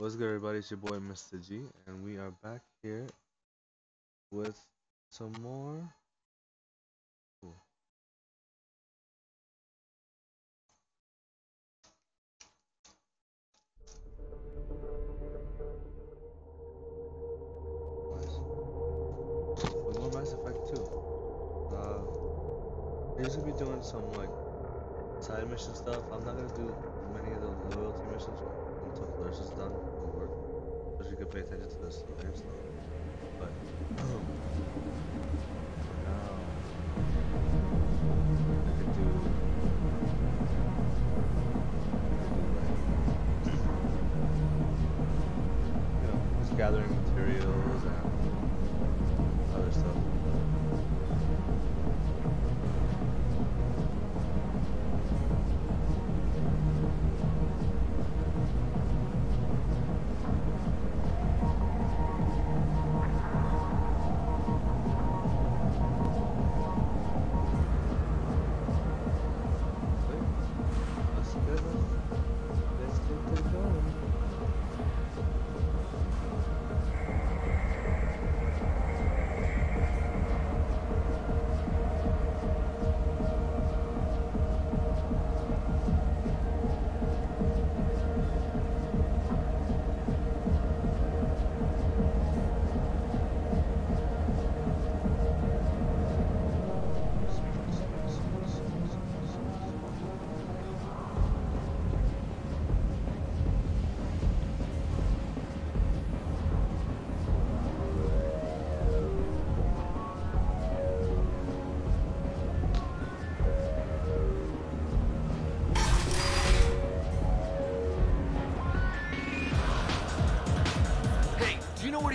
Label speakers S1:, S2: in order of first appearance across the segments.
S1: What's good, everybody? It's your boy, Mysta G, and we are back here with some more. Ooh. Nice. More Mass Effect 2. Uh, I usually be doing some like side mission stuff. I'm not gonna do many of the loyalty missions until Flourish is done with work. So you can pay attention to this later stuff. But for now, I could do. I could do like, you know, just gathering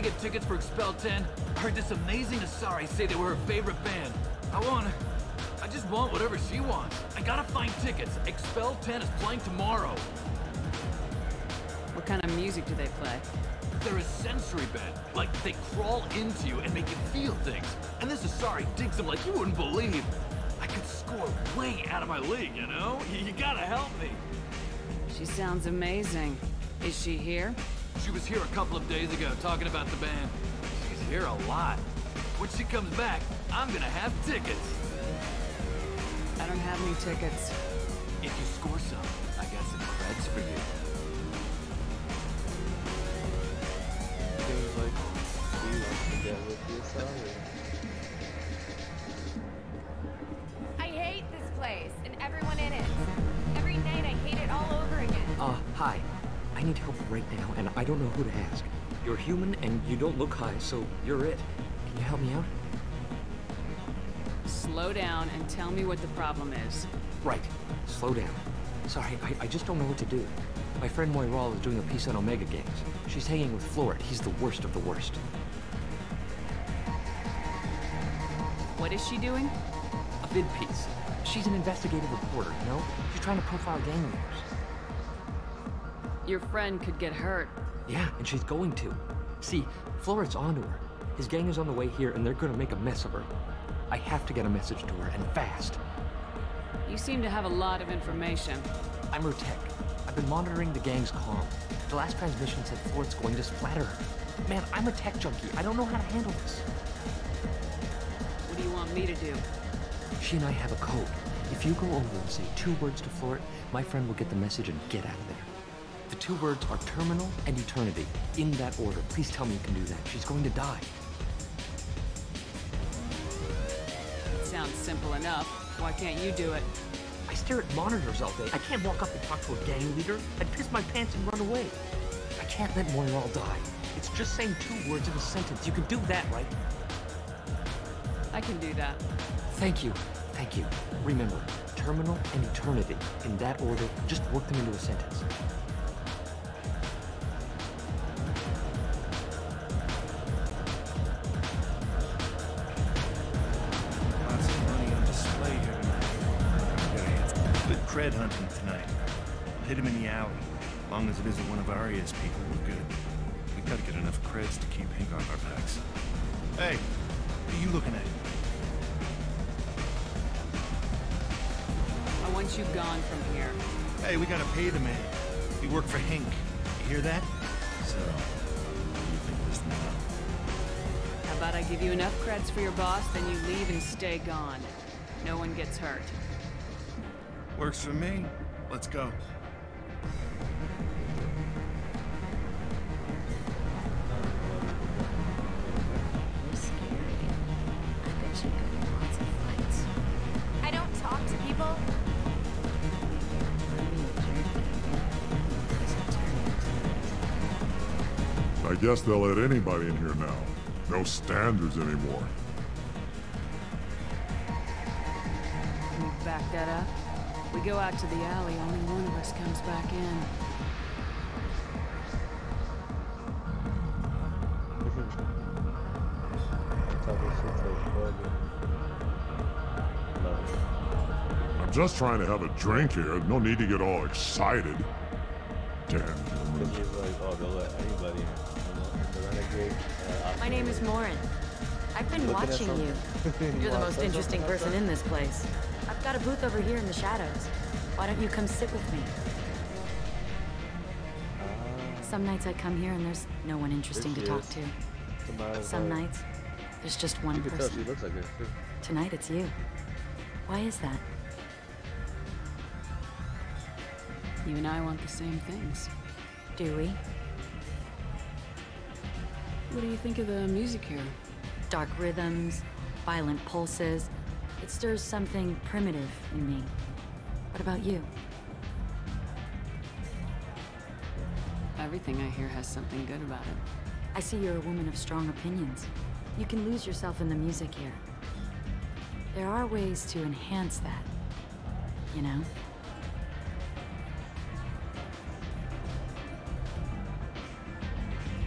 S2: to get tickets for Expel 10? I heard this amazing Asari say they were her favorite band. I want... I just want whatever she wants. I gotta find tickets. Expel 10 is playing tomorrow.
S3: What kind of music do they play?
S2: They're a sensory band. Like, they crawl into you and make you feel things. And this Asari digs them like you wouldn't believe. I could score way out of my league, you know? You gotta help me.
S3: She sounds amazing. Is she here?
S2: She was here a couple of days ago talking about the band. She's here a lot. When she comes back, I'm gonna have tickets.
S3: I don't have any tickets.
S2: If you score some, I got some creds for you.
S1: Things like we want to get with the Asari.
S4: I hate this place and everyone in it. Every night I hate it all over again.
S5: Uh, hi. I need help right now, and I don't know who to ask. You're human, and you don't look high, so you're it. Can you help me out?
S3: Slow down and tell me what the problem is.
S5: Right. Slow down. Sorry, I, I just don't know what to do. My friend Moiral is doing a piece on Omega Games. She's hanging with Florid. He's the worst of the worst.
S3: What is she doing?
S5: A vid piece. She's an investigative reporter, you know? She's trying to profile gang leaders.
S3: Your friend could get hurt.
S5: Yeah, and she's going to. See, Florid's onto her. His gang is on the way here, and they're gonna make a mess of her. I have to get a message to her, and fast.
S3: You seem to have a lot of information.
S5: I'm her tech. I've been monitoring the gang's comm. The last transmission said Florid's going to splatter her. Man, I'm a tech junkie. I don't know how to handle this.
S3: What do you want me to do?
S5: She and I have a code. If you go over and say two words to Florid, my friend will get the message and get out of there. The two words are terminal and eternity. In that order. Please tell me you can do that. She's going to die.
S3: It sounds simple enough. Why can't you do it?
S5: I stare at monitors all day. I can't walk up and talk to a gang leader. I'd piss my pants and run away. I can't let Moiral die. It's just saying two words in a sentence. You can do that, right?
S3: I can do that.
S5: Thank you. Thank you. Remember, terminal and eternity. In that order, just work them into a sentence.
S6: Hit him in the alley. As long as it isn't one of Aria's people, we're good. We gotta get enough creds to keep Hank off our backs. Hey, what are you looking at?
S3: I want you gone from here.
S6: Hey, we gotta pay the man. We work for Hank. You hear that? So, what do you think of this now?
S3: How about I give you enough creds for your boss, then you leave and stay gone. No one gets hurt.
S6: Works for me. Let's go.
S7: You're scary. I bet you go in lots of fights.
S4: I don't talk to people.
S8: I guess they'll let anybody in here now. No standards anymore.
S3: Can you back that up? We go out to the alley, only one of us comes back in.
S1: That's how this shit's like horrible. Love it.
S8: I'm just trying to have a drink here. No need to get all excited. Damn
S1: Could
S8: humans.
S1: be like, they'll let anybody in. You know, in the renegade.
S7: My name is Morin. I've been watching you. You're the most interesting person in this place. I've got a booth over here in the shadows. Why don't you come sit with me?
S1: Ah,
S7: Some nights I come here and there's no one interesting to
S1: she
S7: talk to. Some
S1: like-
S7: nights, there's just
S1: You
S7: one
S1: can tell she
S7: person.
S1: looks like it too.
S7: Tonight it's you. Why is that?
S3: You and I want the same things.
S7: Do we?
S3: What do you think of the music here?
S7: Dark rhythms, violent pulses. It stirs something primitive in me. What about you?
S3: Everything I hear has something good about it.
S7: I see you're a woman of strong opinions. You can lose yourself in the music here. There are ways to enhance that, you know?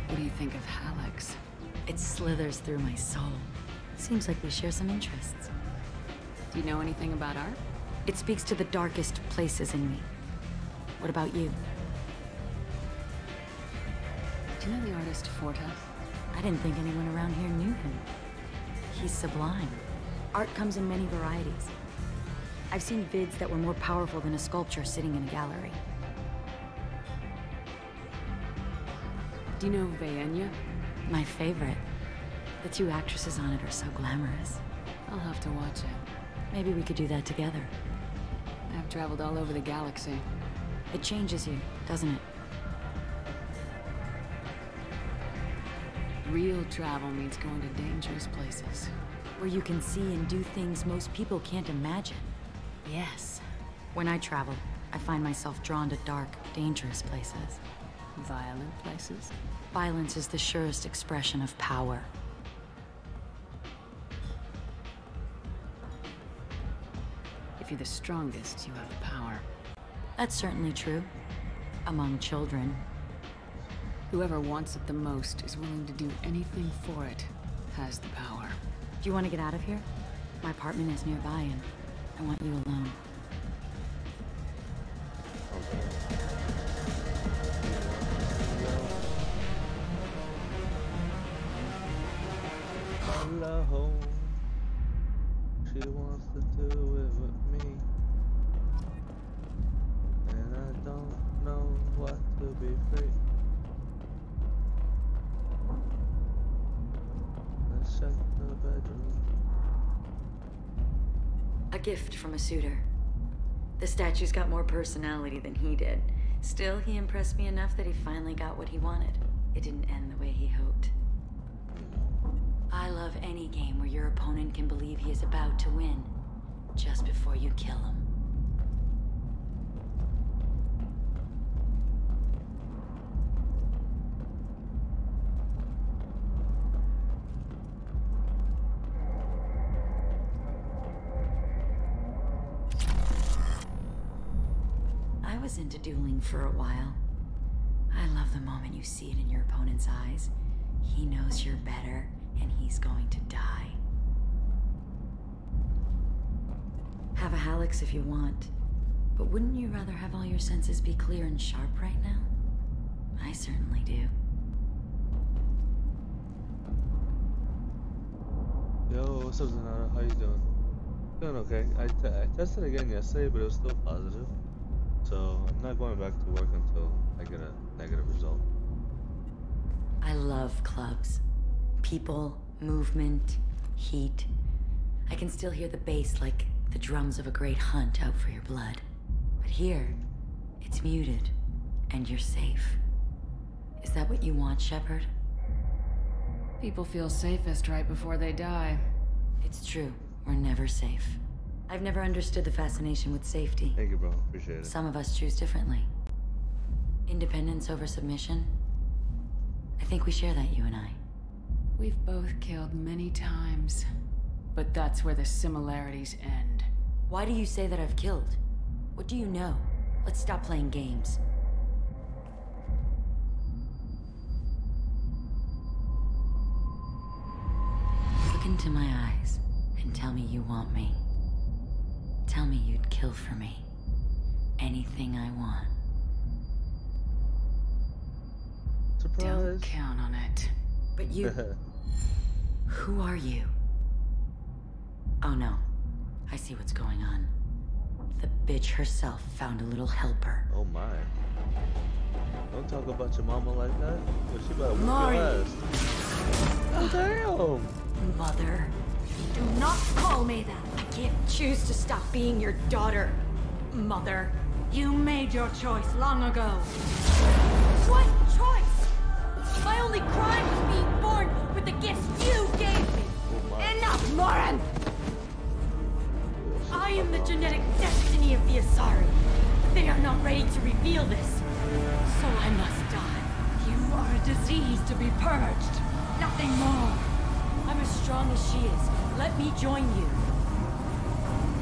S3: What do you think of Hallex?
S7: It slithers through my soul. Seems like we share some interests.
S3: Do you know anything about art?
S7: It speaks to the darkest places in me. What about you?
S3: Do you know the artist Forta?
S7: I didn't think anyone around here knew him. He's sublime. Art comes in many varieties. I've seen vids that were more powerful than a sculpture sitting in a gallery.
S3: Do you know Vaenia?
S7: My favorite. The two actresses on it are so glamorous.
S3: I'll have to watch it.
S7: Maybe we could do that together.
S3: I've traveled all over the galaxy.
S7: It changes you, doesn't it?
S3: Real travel means going to dangerous places.
S7: Where you can see and do things most people can't imagine. Yes. When I travel, I find myself drawn to dark, dangerous places.
S3: Violent places.
S7: Violence is the surest expression of power.
S3: If you're the strongest, you have power.
S7: That's certainly true. Among children.
S3: Whoever wants it the most is willing to do anything for it, has the power.
S7: Do you want to get out of here? My apartment is nearby and I want you alone.
S1: She wants to do it don't know what to be free. Let's check the bedroom.
S7: A gift from a suitor. The statue's got more personality than he did. Still, he impressed me enough that he finally got what he wanted. It didn't end the way he hoped. Hmm. I love any game where your opponent can believe he is about to win, just before you kill him. For a while. I love the moment you see it in your opponent's eyes. He knows you're better, and he's going to die. Have a Hallex if you want, but wouldn't you rather have all your senses be clear and sharp right now? I certainly do.
S1: Yo, what's up, Zanata? How you doing? Doing okay. I, I tested again yesterday, but it was still positive. So I'm not going back to work until I get a negative result.
S7: I love clubs. People, movement, heat. I can still hear the bass like the drums of a great hunt out for your blood. But here, it's muted, and you're safe. Is that what you want, Shepard?
S3: People feel safest right before they die.
S7: It's true. We're never safe. I've never understood the fascination with safety.
S1: Thank you, bro. Appreciate it.
S7: Some of us choose differently. Independence over submission? I think we share that, you and I.
S3: We've both killed many times. But that's where the similarities end.
S7: Why do you say that I've killed? What do you know? Let's stop playing games. Look into my eyes and tell me you want me. Tell me you'd kill for me. Anything I want.
S1: Surprise.
S3: Don't count on it.
S7: But you. who are you? Oh no. I see what's going on. The bitch herself found a little helper.
S1: oh my. Don't talk about your mama like that. Well, she better whoop
S7: Mari.
S1: your ass. Oh damn.
S7: Mother. Do not call me that. I can't choose to stop being your daughter. Mother. You made your choice long ago. What choice? My only crime was being born with the gifts you gave me. Enough, Moran! I am the genetic destiny of the Asari. They are not ready to reveal this. So I must die. You are a disease to be purged. Nothing more. I'm as strong as she is. Let me join you.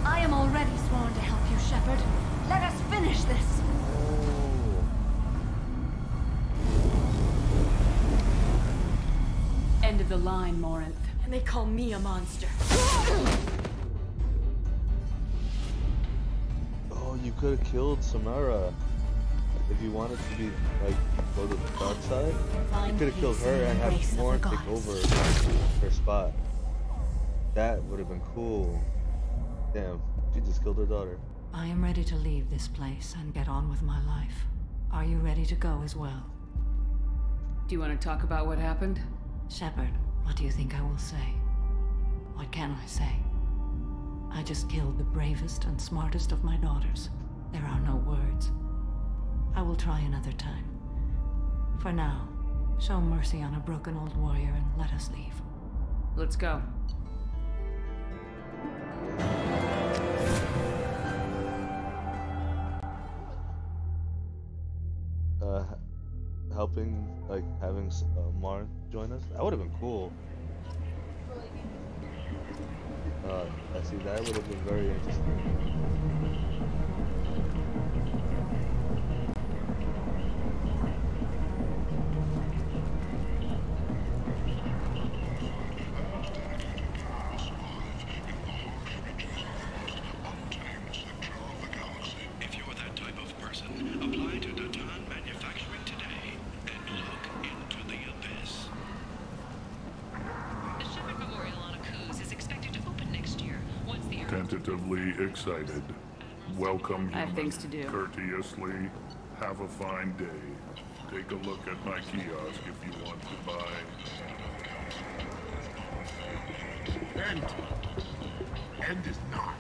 S7: I am already sworn to help you, Shepard. Let us finish this.
S3: End of the line, Morinth.
S7: And they call me a monster.
S1: Oh, you could have killed Samara. If you wanted to be like go to the dark side, you could have killed her and have
S7: the
S1: take over her spot. That would have been cool. Damn, she just killed her daughter.
S9: I am ready to leave this place and get on with my life. Are you ready to go as well?
S3: Do you want to talk about what happened?
S9: Shepard, what do you think I will say? What can I say? I just killed the bravest and smartest of my daughters. There are no words. I will try another time. For now, show mercy on a broken old warrior and let us leave.
S3: Let's go.
S1: Uh, helping like having uh, Mar join us. That would have been cool. Uh, I see. That would have been very interesting.
S8: Welcome
S3: I have things to do.
S8: Courteously. Have a fine day. Take a look at my kiosk if you want to buy.
S10: End. End is not.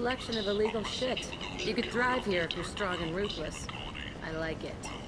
S11: Selection of illegal shit. You could thrive here if you're strong and ruthless. I like it.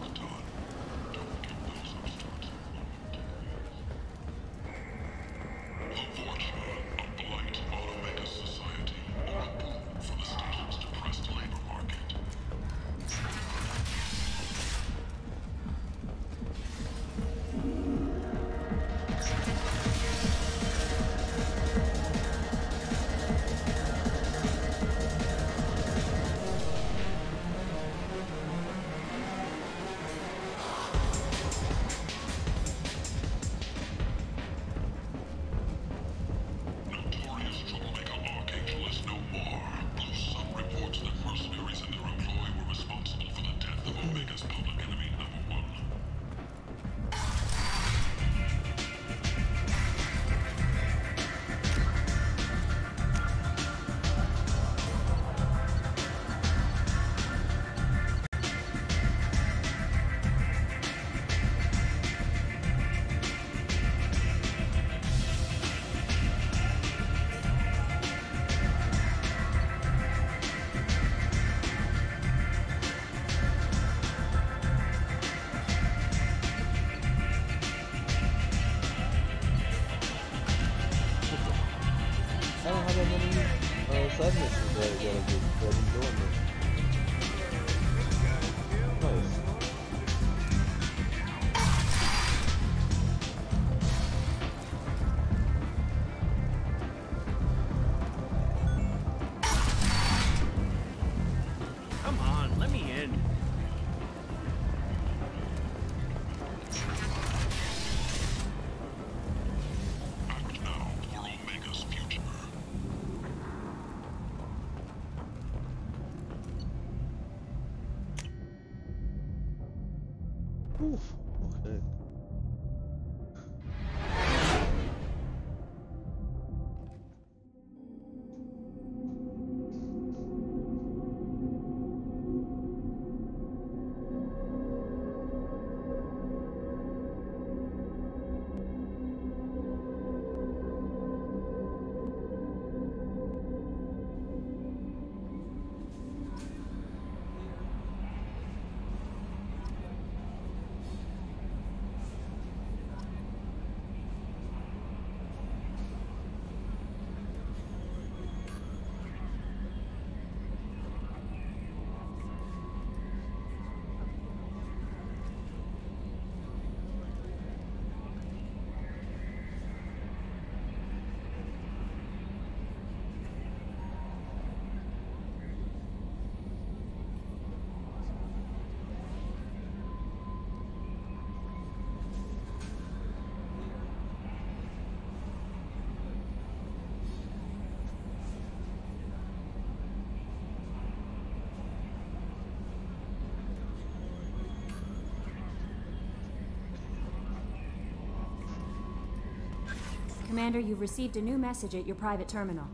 S12: Commander, you've received a new message at your private terminal.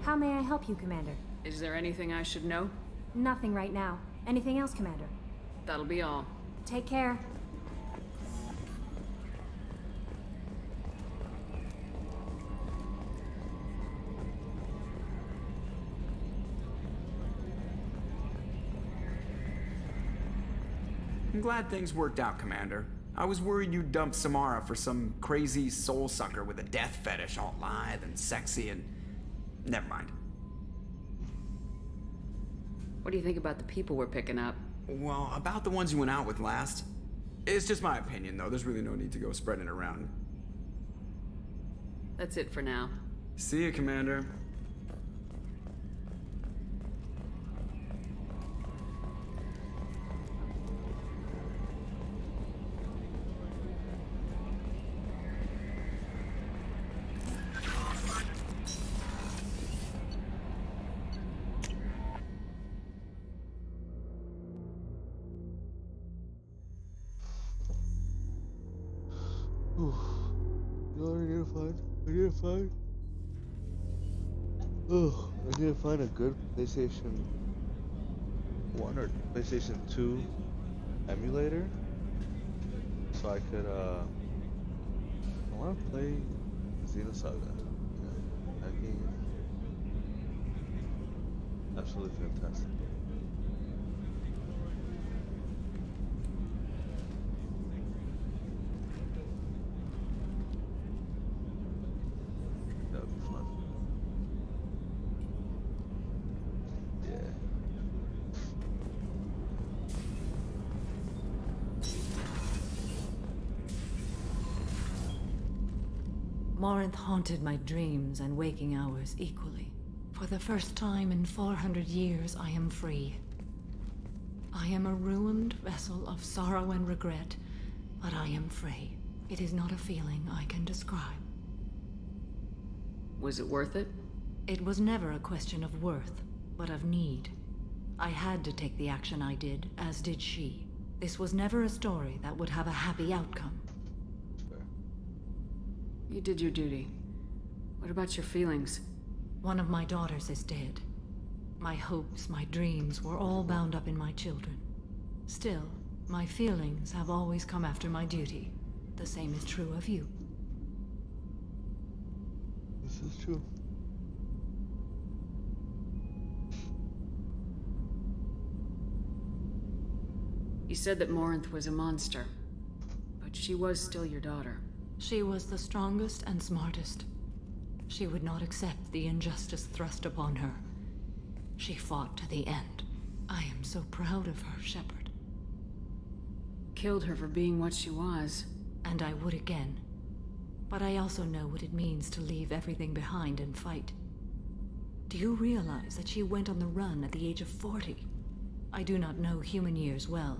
S12: How may I help you, Commander?
S3: Is there anything I should know?
S12: Nothing right now. Anything else, Commander?
S3: That'll be all.
S12: Take care.
S13: I'm glad things worked out, Commander. I was worried you'd dump Samara for some crazy soul sucker with a death fetish all lithe and sexy and. Never mind.
S3: What do you think about the people we're picking up?
S13: Well, about the ones you went out with last. It's just my opinion, though. There's really no need to go spreading it around.
S3: That's it for now.
S13: See you, Commander.
S1: PlayStation 1 or PlayStation 2 emulator so I could, uh. I want to play Xenosaga. Yeah, that game. Absolutely fantastic.
S9: Morinth haunted my dreams and waking hours equally. For the first time in 400 years, I am free. I am a ruined vessel of sorrow and regret, but I am free. It is not a feeling I can describe.
S3: Was it worth it?
S9: It was never a question of worth, but of need. I had to take the action I did, as did she. This was never a story that would have a happy outcome.
S3: You did your duty. What about your feelings?
S9: One of my daughters is dead. My hopes, my dreams were all bound up in my children. Still, my feelings have always come after my duty. The same is true of you.
S1: This is true.
S3: You said that Morinth was a monster, but she was still your daughter.
S9: She was the strongest and smartest. She would not accept the injustice thrust upon her. She fought to the end. I am so proud of her, Shepard.
S3: Killed her for being what she was.
S9: And I would again. But I also know what it means to leave everything behind and fight. Do you realize that she went on the run at the age of 40? I do not know human years well,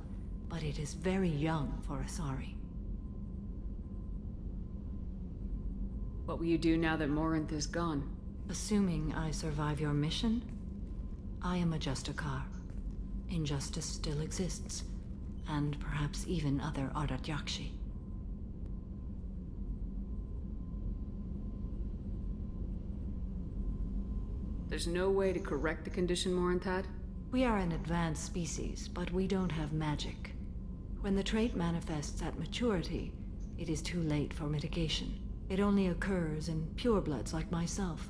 S9: but it is very young for Asari.
S3: What will you do now that Morinth is gone?
S9: Assuming I survive your mission, I am a Justicar. Injustice still exists, and perhaps even other Ardat Yakshi.
S3: There's no way to correct the condition Morinth had?
S9: We are an advanced species, but we don't have magic. When the trait manifests at maturity, it is too late for mitigation. It only occurs in purebloods like myself.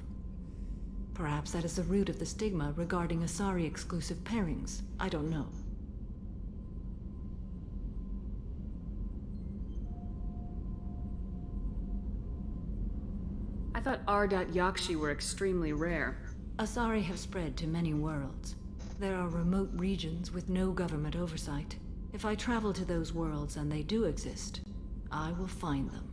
S9: Perhaps that is the root of the stigma regarding Asari exclusive pairings. I don't know.
S3: I thought Ardat Yakshi were extremely rare.
S9: Asari have spread to many worlds. There are remote regions with no government oversight. If I travel to those worlds and they do exist, I will find them.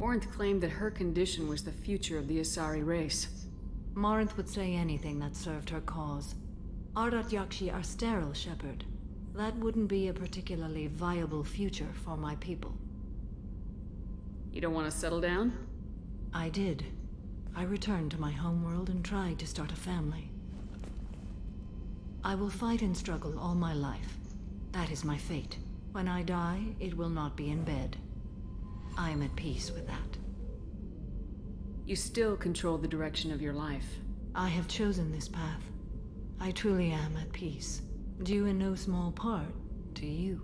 S3: Morinth claimed that her condition was the future of the Asari race.
S9: Morinth would say anything that served her cause. Ardat Yakshi are sterile, Shepard. That wouldn't be a particularly viable future for my people.
S3: You don't want to settle down?
S9: I did. I returned to my homeworld and tried to start a family. I will fight and struggle all my life. That is my fate. When I die, it will not be in bed. I am at peace with that.
S3: You still control the direction of your life.
S9: I have chosen this path. I truly am at peace, due in no small part to you.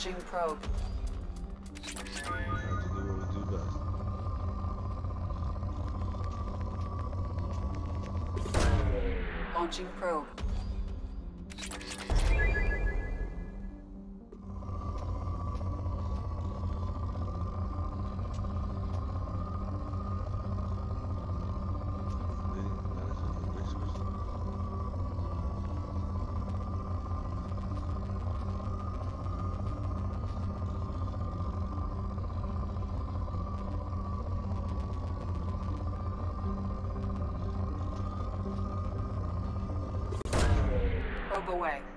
S3: Launching probe. Launching probe.
S14: Away.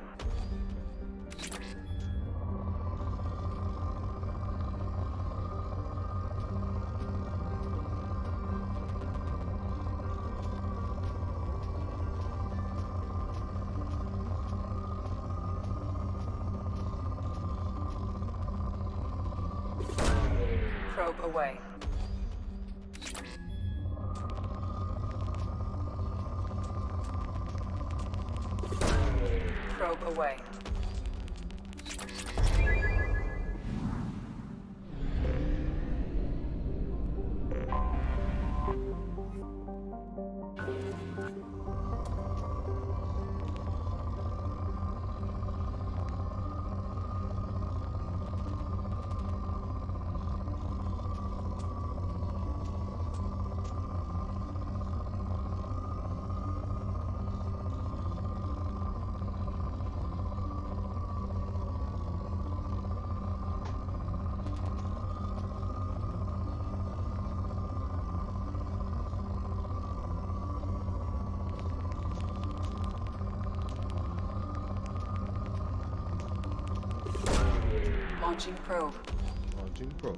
S14: Launching probe.
S1: Launching probe.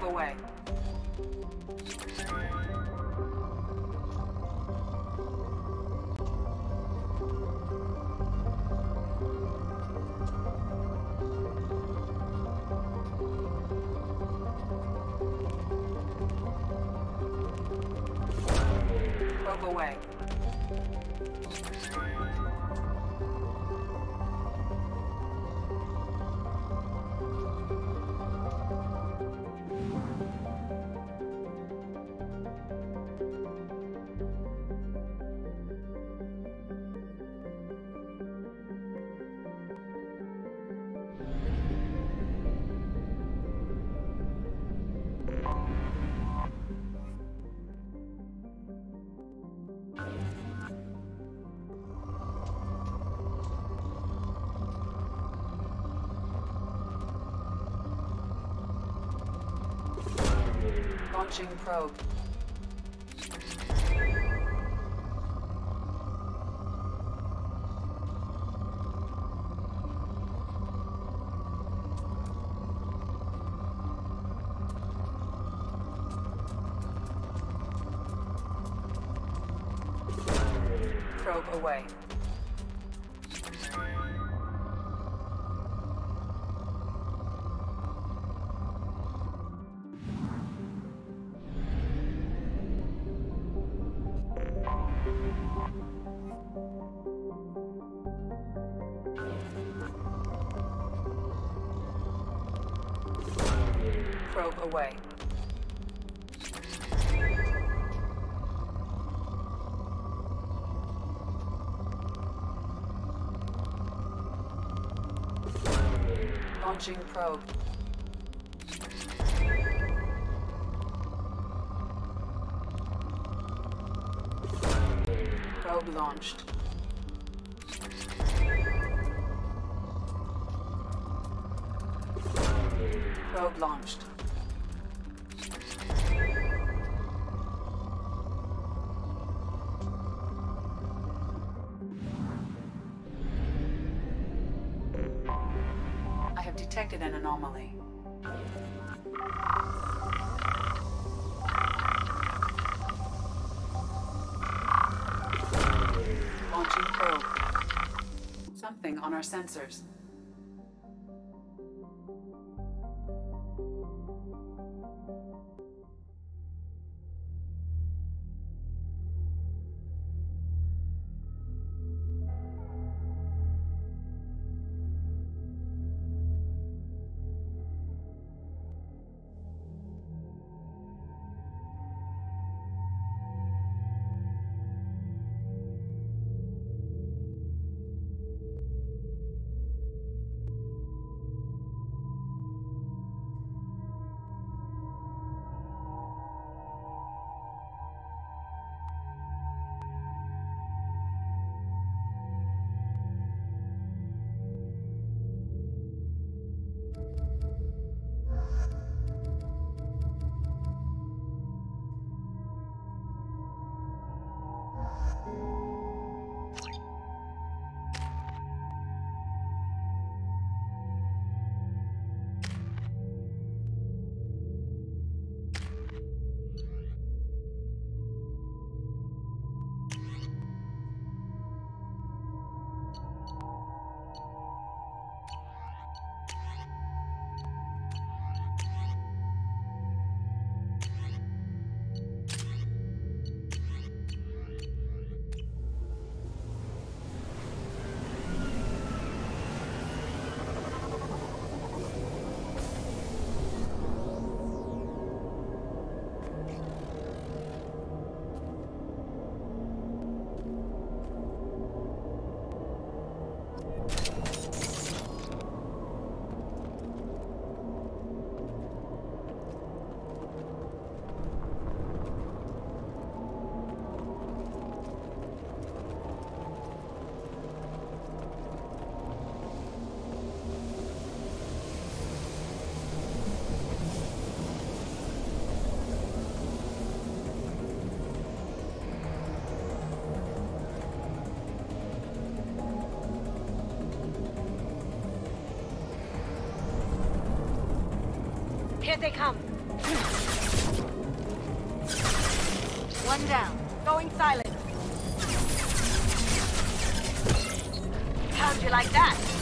S14: Probe away. Probe Launching probe. Launching probe. Probe launched. Probe launched. Anomaly. Launching probe. Something on our sensors.
S15: Here they come. One down. Going silent. How'd you like that?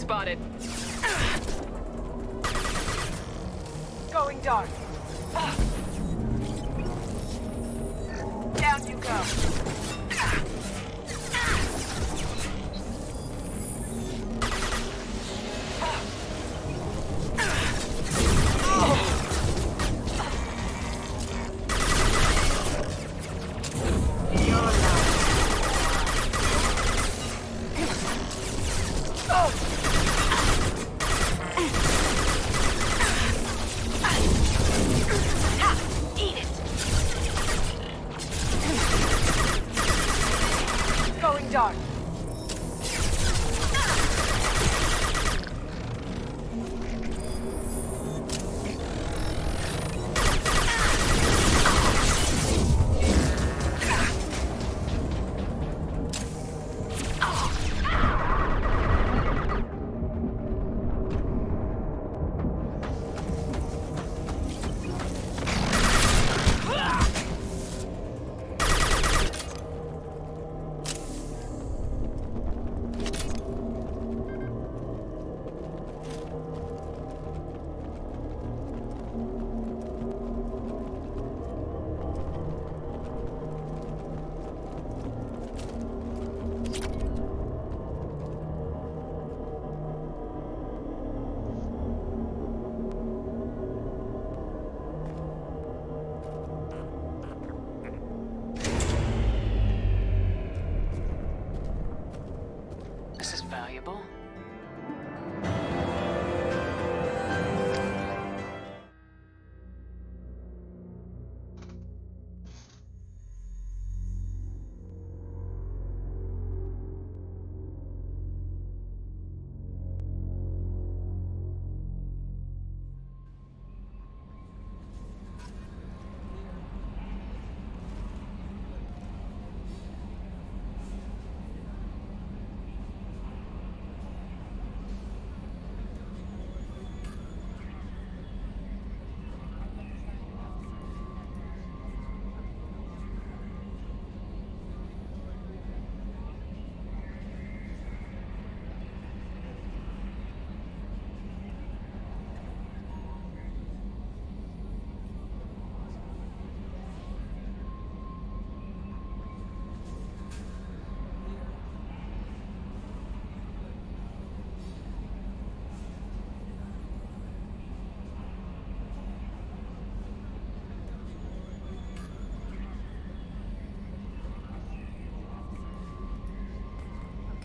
S3: spotted.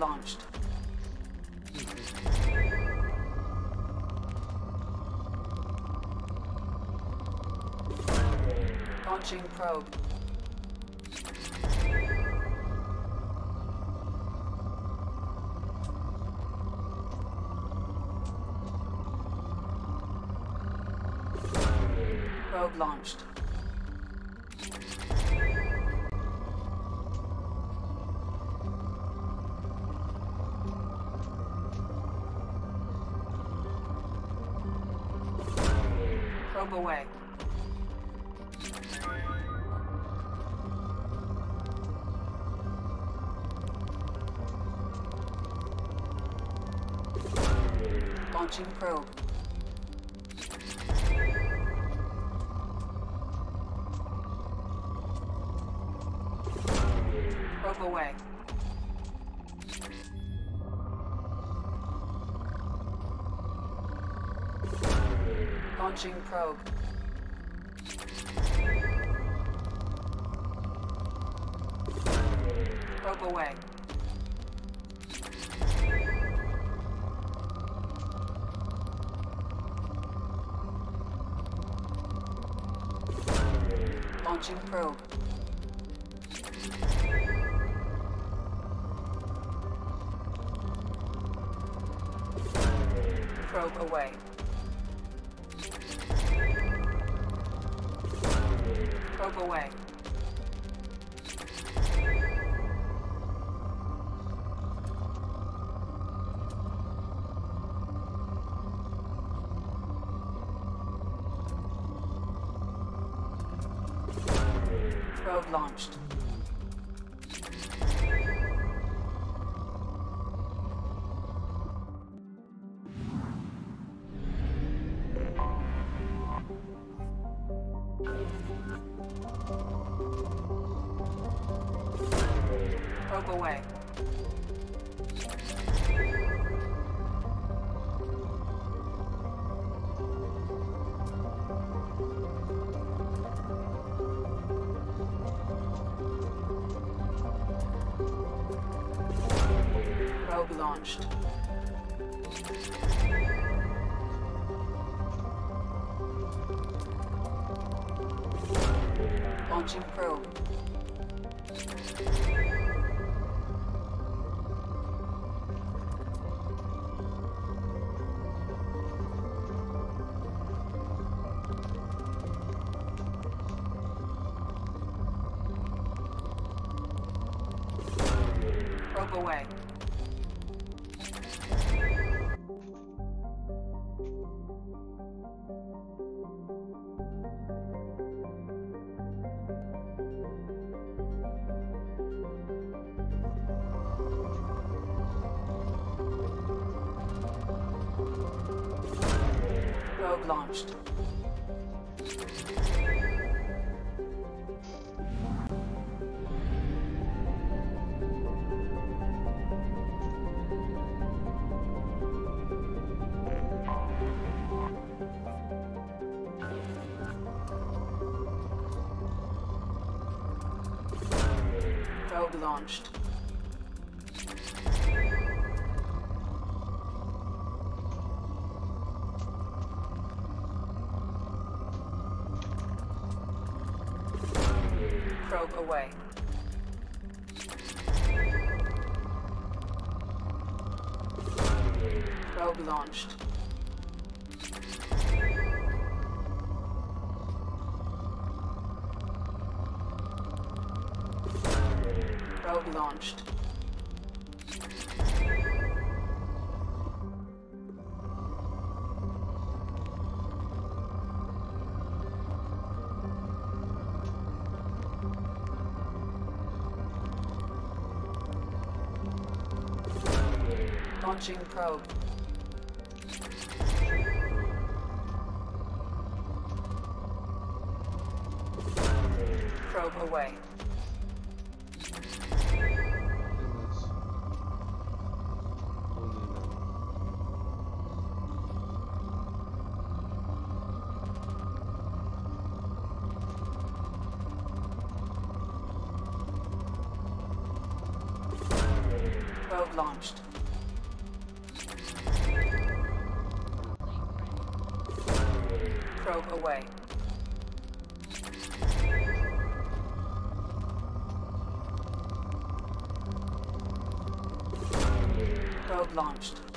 S14: Launched. Launching probe. Probe launched. Probe away. Launching probe. Probe Launching probe. Probe away. Launching probe. Probe away. Probe away. Probe launched. Launched. Probe away. Probe launched. Launched. Launching probe. Launched.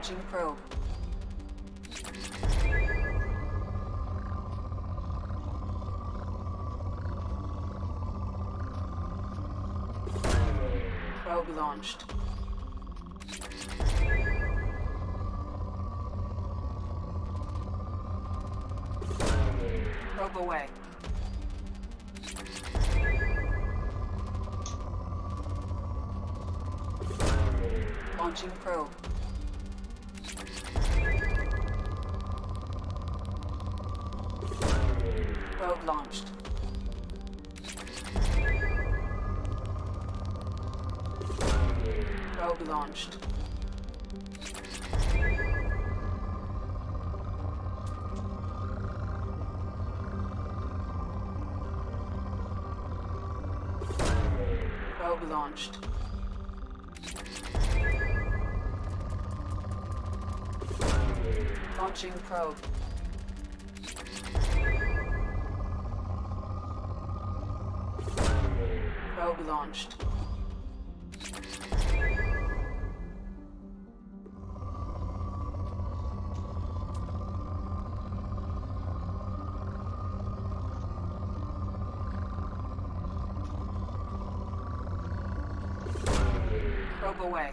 S14: Launching probe. Probe launched. Probe away. Launching probe. Launched. Probe launched. Probe launched. Launching probe. Launched. Probe away.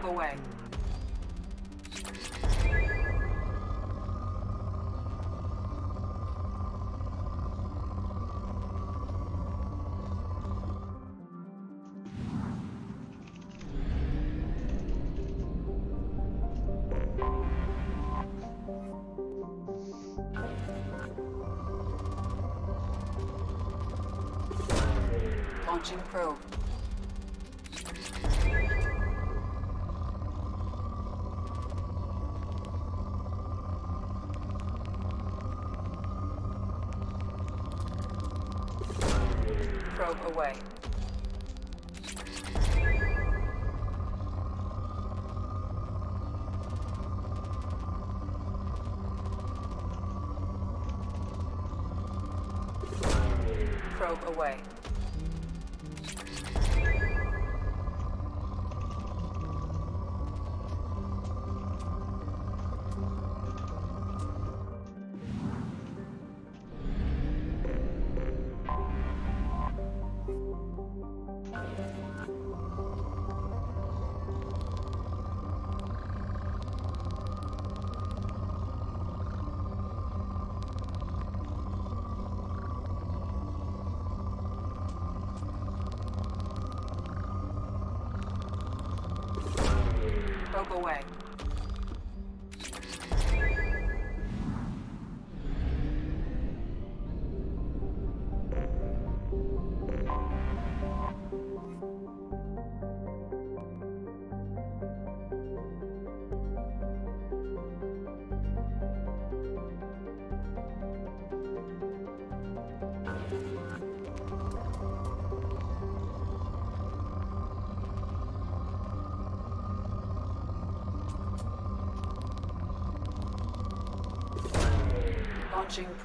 S14: Probe away. Away. Probe away. Away.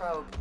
S14: Probe.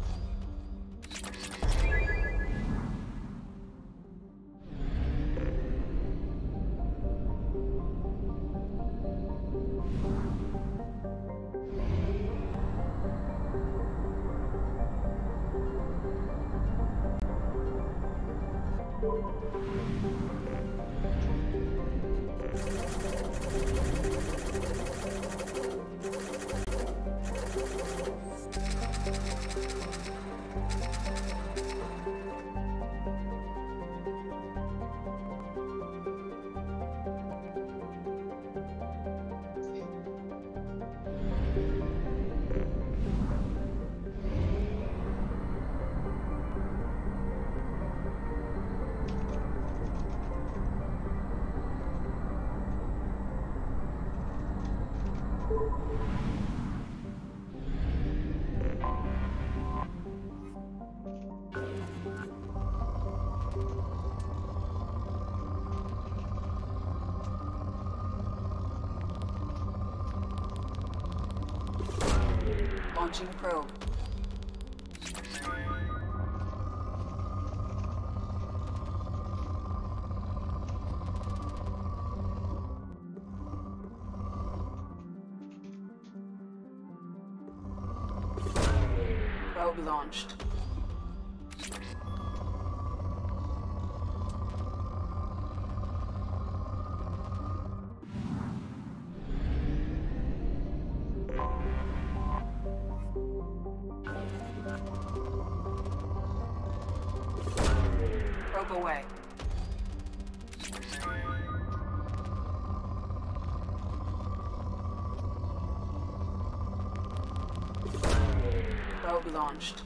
S14: Launching probe. Probe launched. Launched.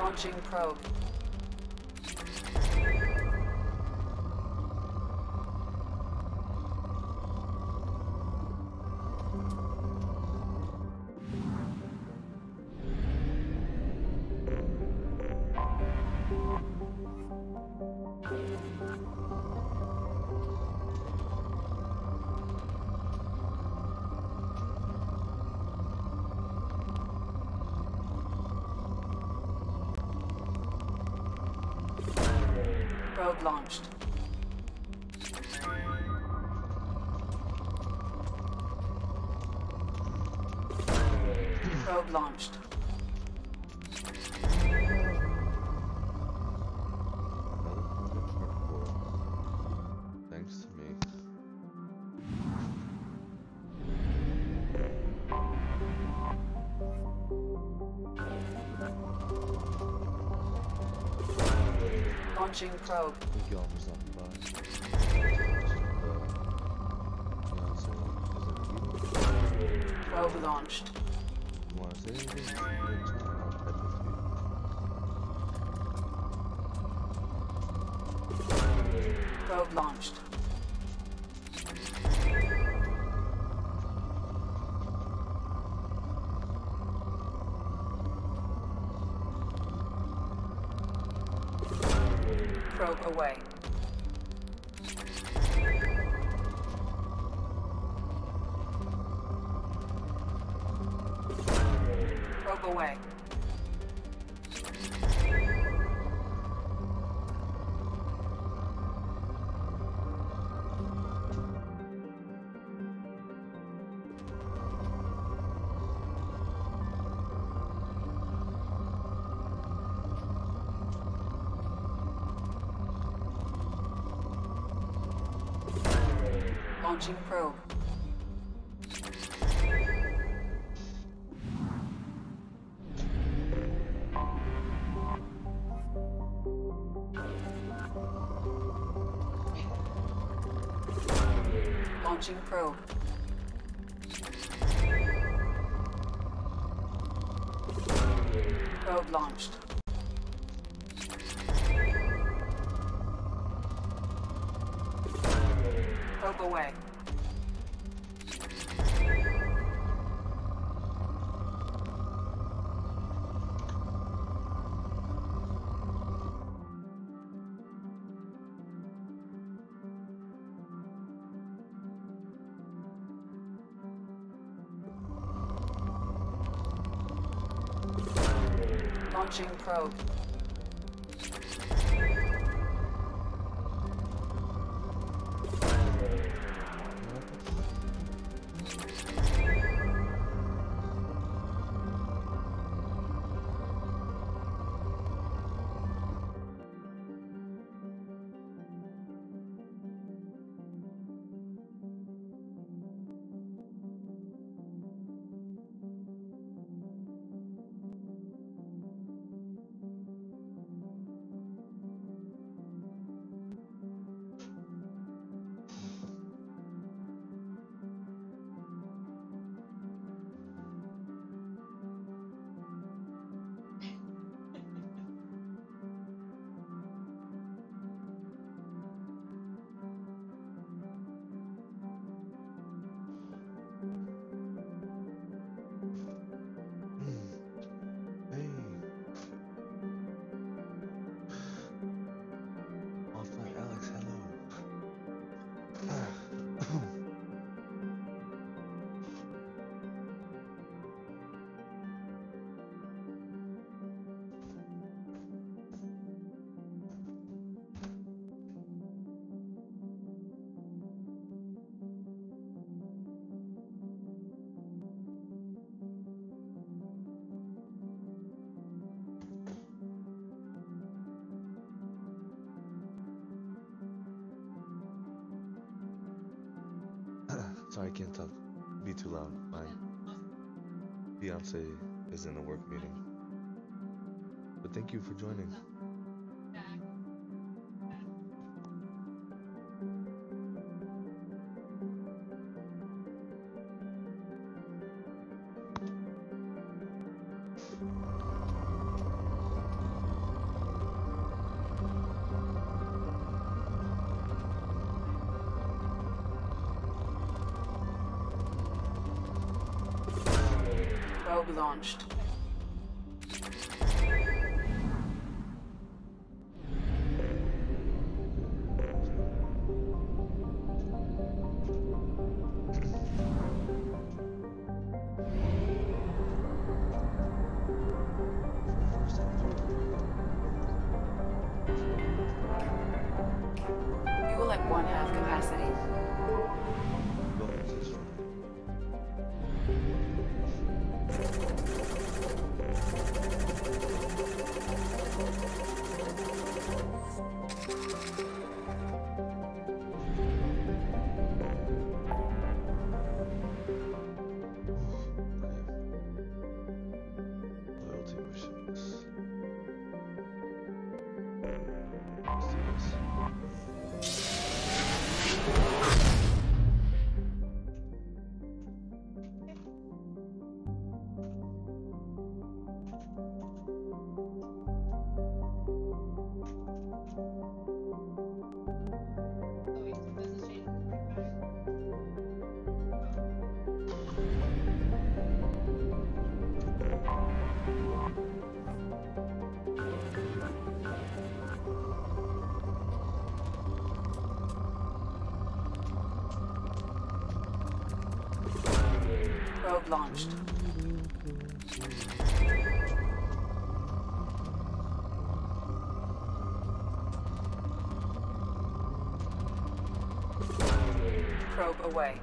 S14: Launching probe. Launched. Probe launched.
S1: Thanks to me.
S14: Launching probe.
S1: View.
S14: Probe launched. Probe away. Launching probe. Launching probe. Probe launched. Probe away. Probe.
S1: Sorry, I can't talk. Be too loud. My fiance is in a work meeting. But thank you for joining.
S14: Launched. Launched. Probe away.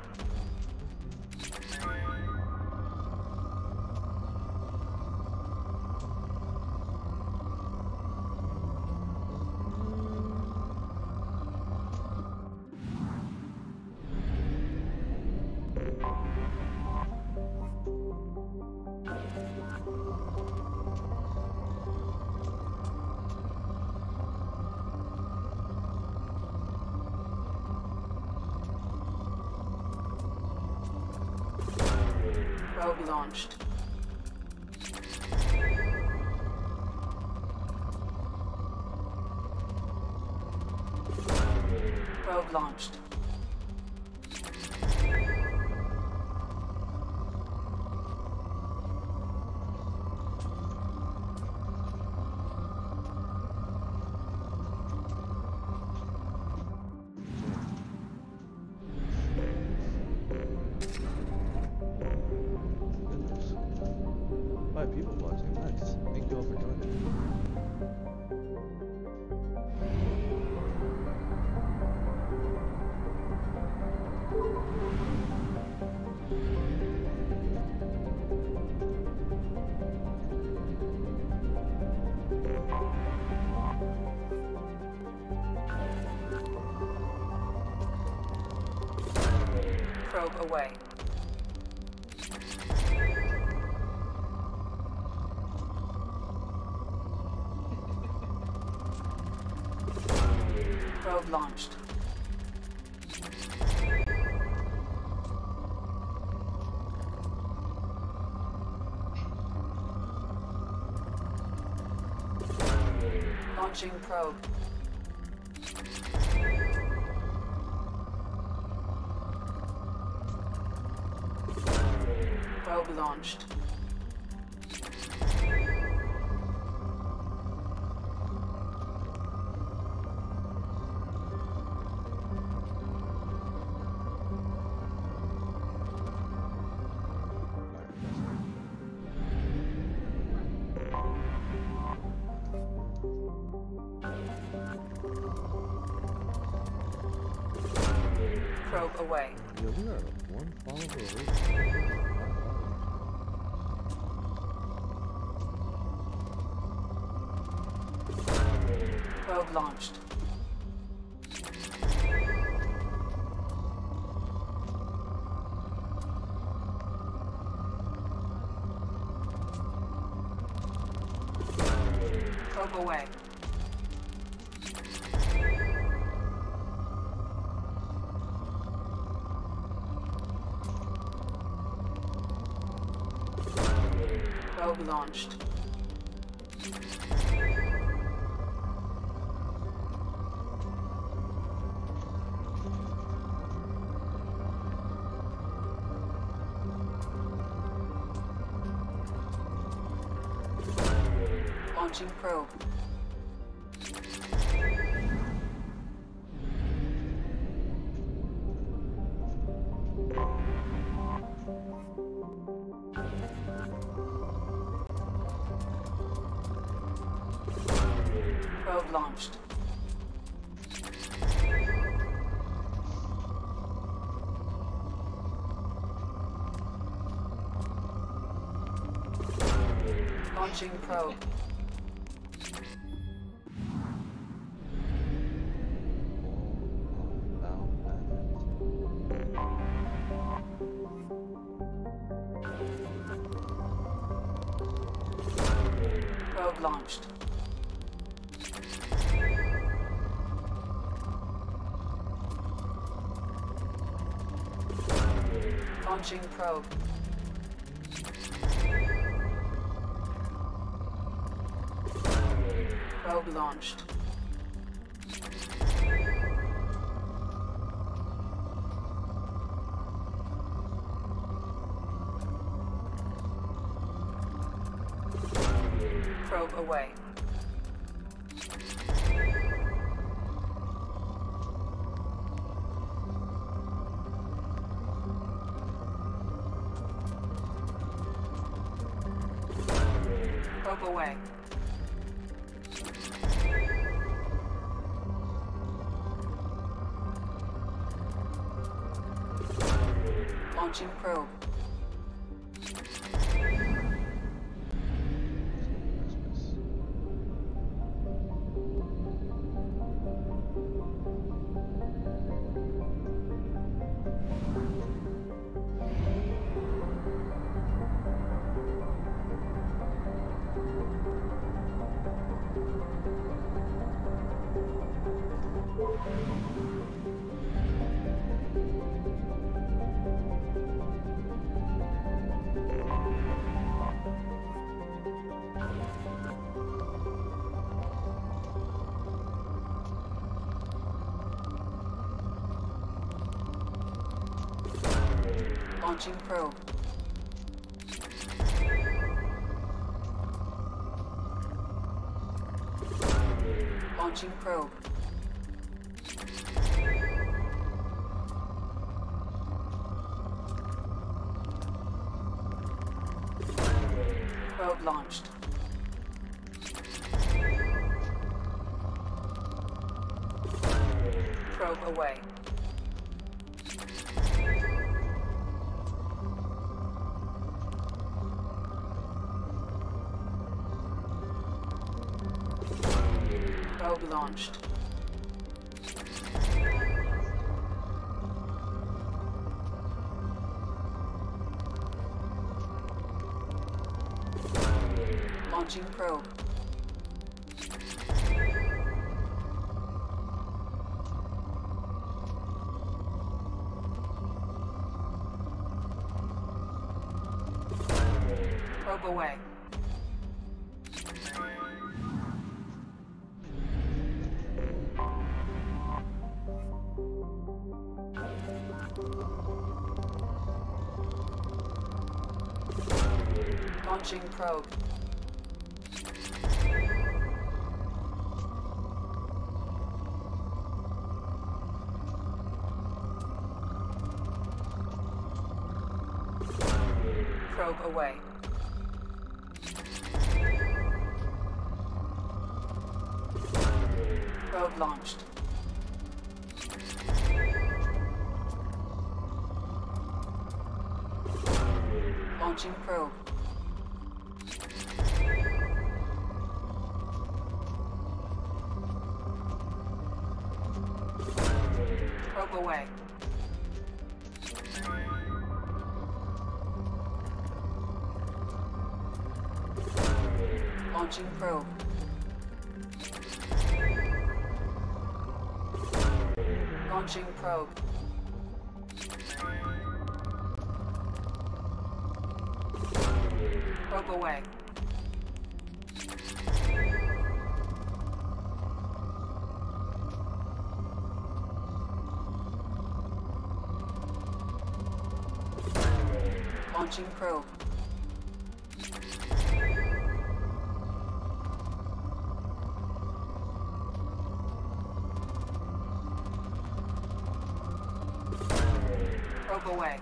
S14: Probe launched. Launched. Launching probe. Probe launched. Probe launched. Probe away. Probe launched. Probe launched. Launching probe. Launching probe. Probe launched. Away. Launching probe. Launching probe. Launching probe. Probe launched. Probe away. Launched. Launching probe. Probe away. Probe. Probe away. Probe launched. Launching probe. Away. Launching probe. Launching probe. Probe away. Launching probe. Probe away.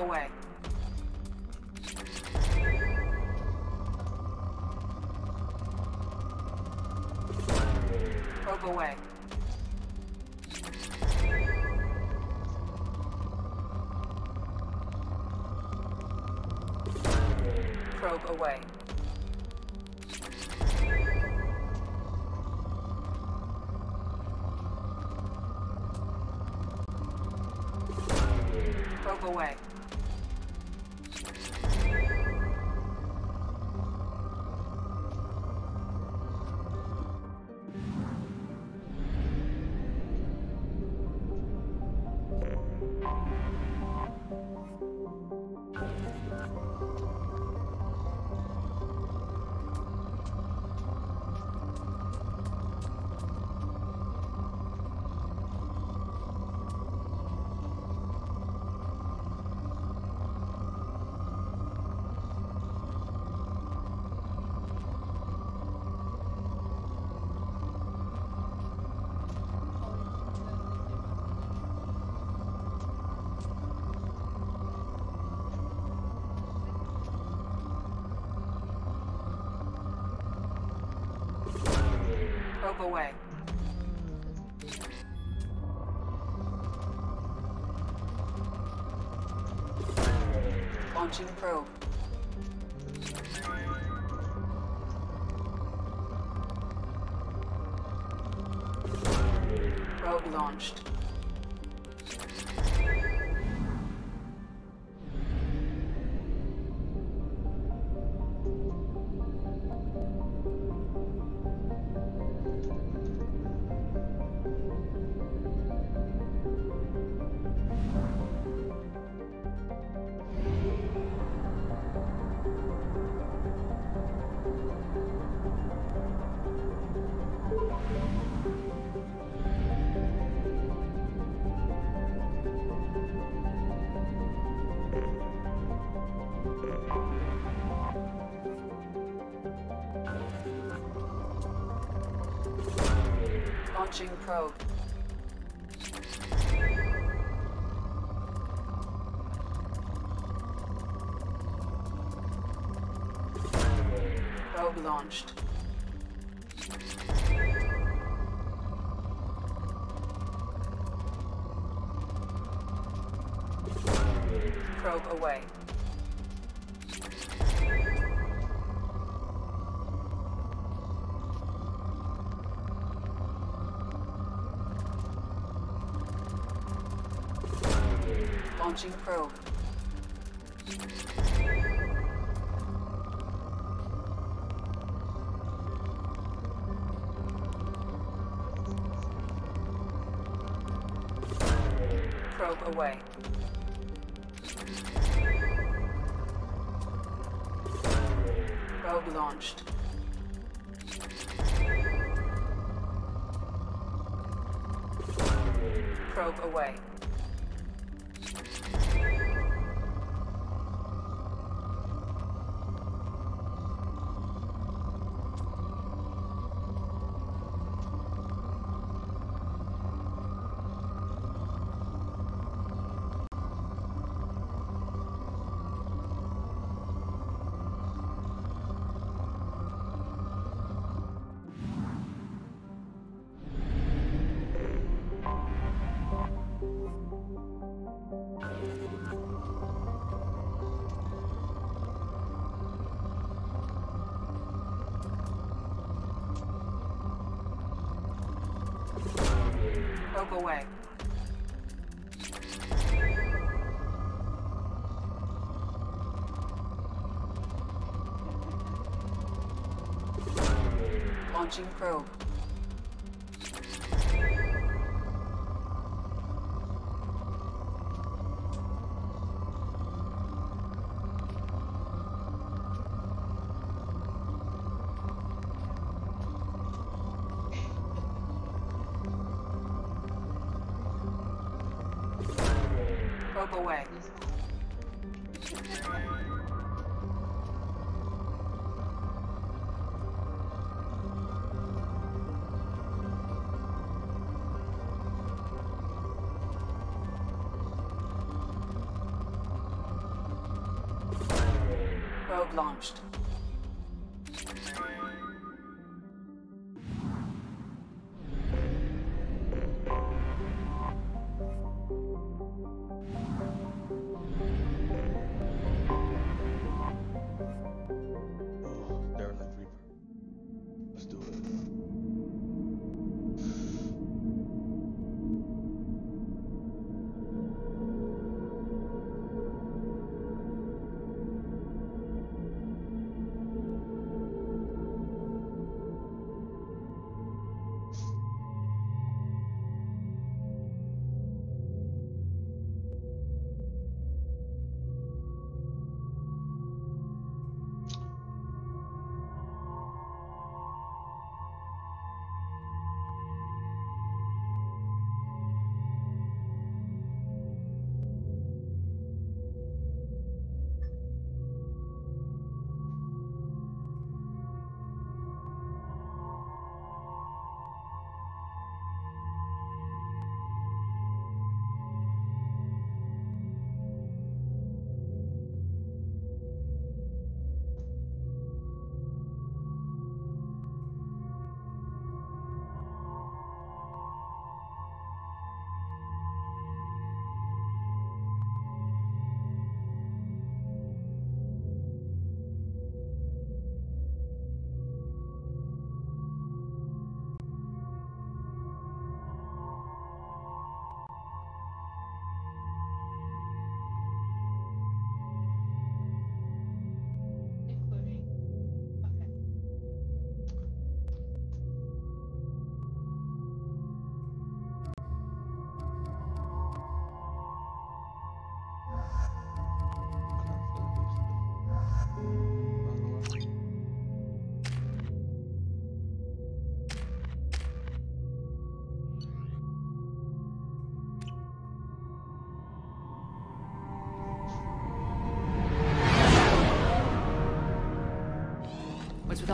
S14: Away. Probe away. Probe away. Away. Away. Launching probe. Probe launched. Launched. Probe away. Launching probe. Probe away. Probe launched. Probe away. Away. Probe away. Launched.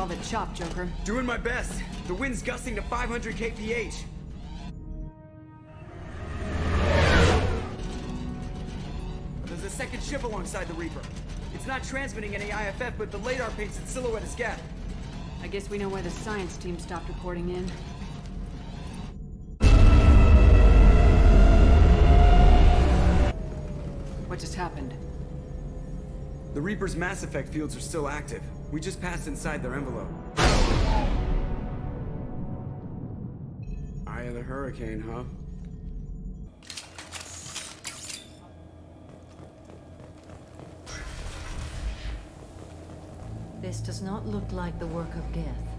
S3: All the chop, Joker?
S13: Doing my best. The wind's gusting to 500 kph. There's a second ship alongside the Reaper. It's not transmitting any IFF, but the radar paints its silhouette as Geth.
S3: I guess we know why the science team stopped reporting in. What just happened?
S13: The Reaper's Mass Effect fields are still active. We just passed inside their envelope. Eye of the Hurricane, huh?
S16: This does not look like the work of Geth.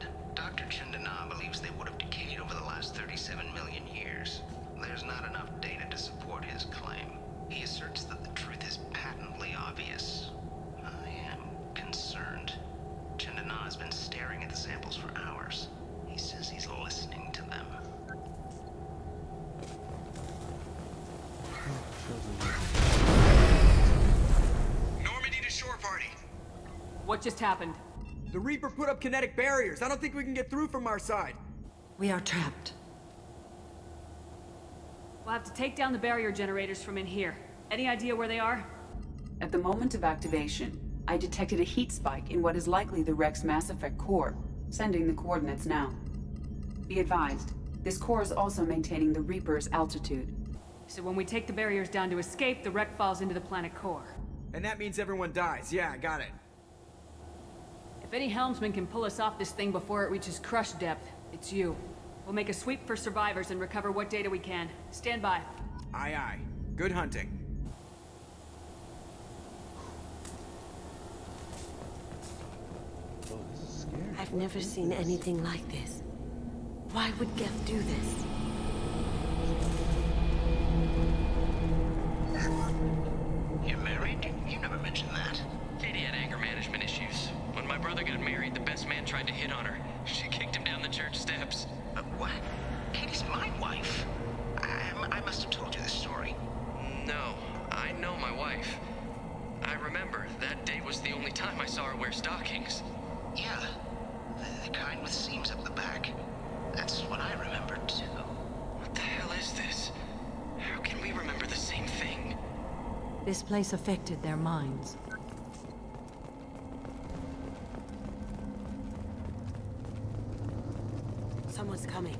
S17: Nanotechnology. Dr. Chandana believes they would have decayed over the last 37 million years. There's not enough data to support his claim. He asserts that the truth is patently obvious. I am concerned. Chandana has been staring at the samples for hours. He says he's listening to them.
S13: Normandy to shore party.
S3: What just happened?
S13: The Reaper put up kinetic barriers. I don't think we can get through from our side.
S16: We are trapped.
S3: We'll have to take down the barrier generators from in here. Any idea where they are?
S18: At the moment of activation, I detected a heat spike in what is likely the wreck's Mass Effect core, sending the coordinates now. Be advised, this core is also maintaining the Reaper's altitude.
S3: So when we take the barriers down to escape, the wreck falls into the planet core.
S13: And that means everyone dies. Yeah, I got it.
S3: If any helmsman can pull us off this thing before it reaches crush depth, it's you. We'll make a sweep for survivors and recover what data we can. Stand by.
S13: Aye, aye. Good hunting.
S15: I've never seen anything like this. Why would Geth do this?
S17: You're married? You never mentioned that.
S4: Katie had anger management issues. When my brother got married, the best man tried to hit on her. She kicked him down the church steps.
S17: Uh, what? Katie's my wife. I, I must have told you this story.
S4: No, I know my wife. I remember that day was the only time I saw her wear stockings.
S17: Yeah, the, the kind with seams up the back. That's what I remember too.
S4: What the hell is this? How can we remember the same thing?
S16: This place affected their minds.
S15: Someone's coming.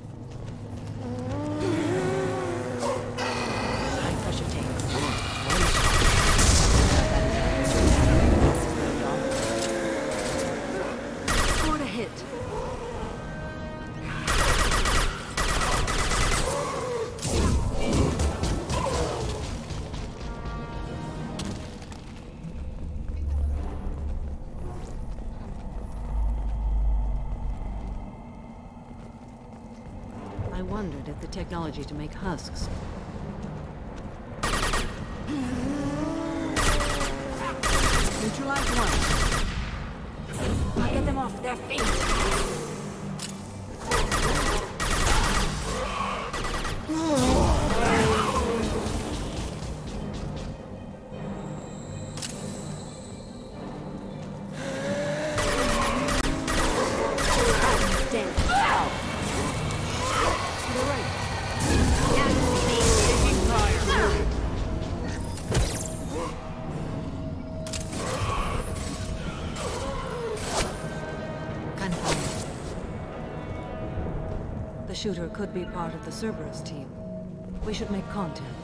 S16: Mm. technology to make husks. Neutralize one. I'll get them off their feet. shooter could be part of the Cerberus team. We should make contact.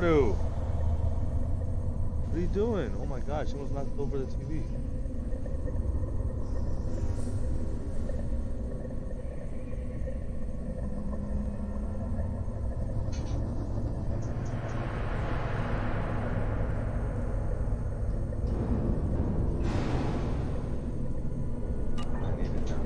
S1: Haru! What are you doing? Oh my god, she almost knocked over the TV. I need it now.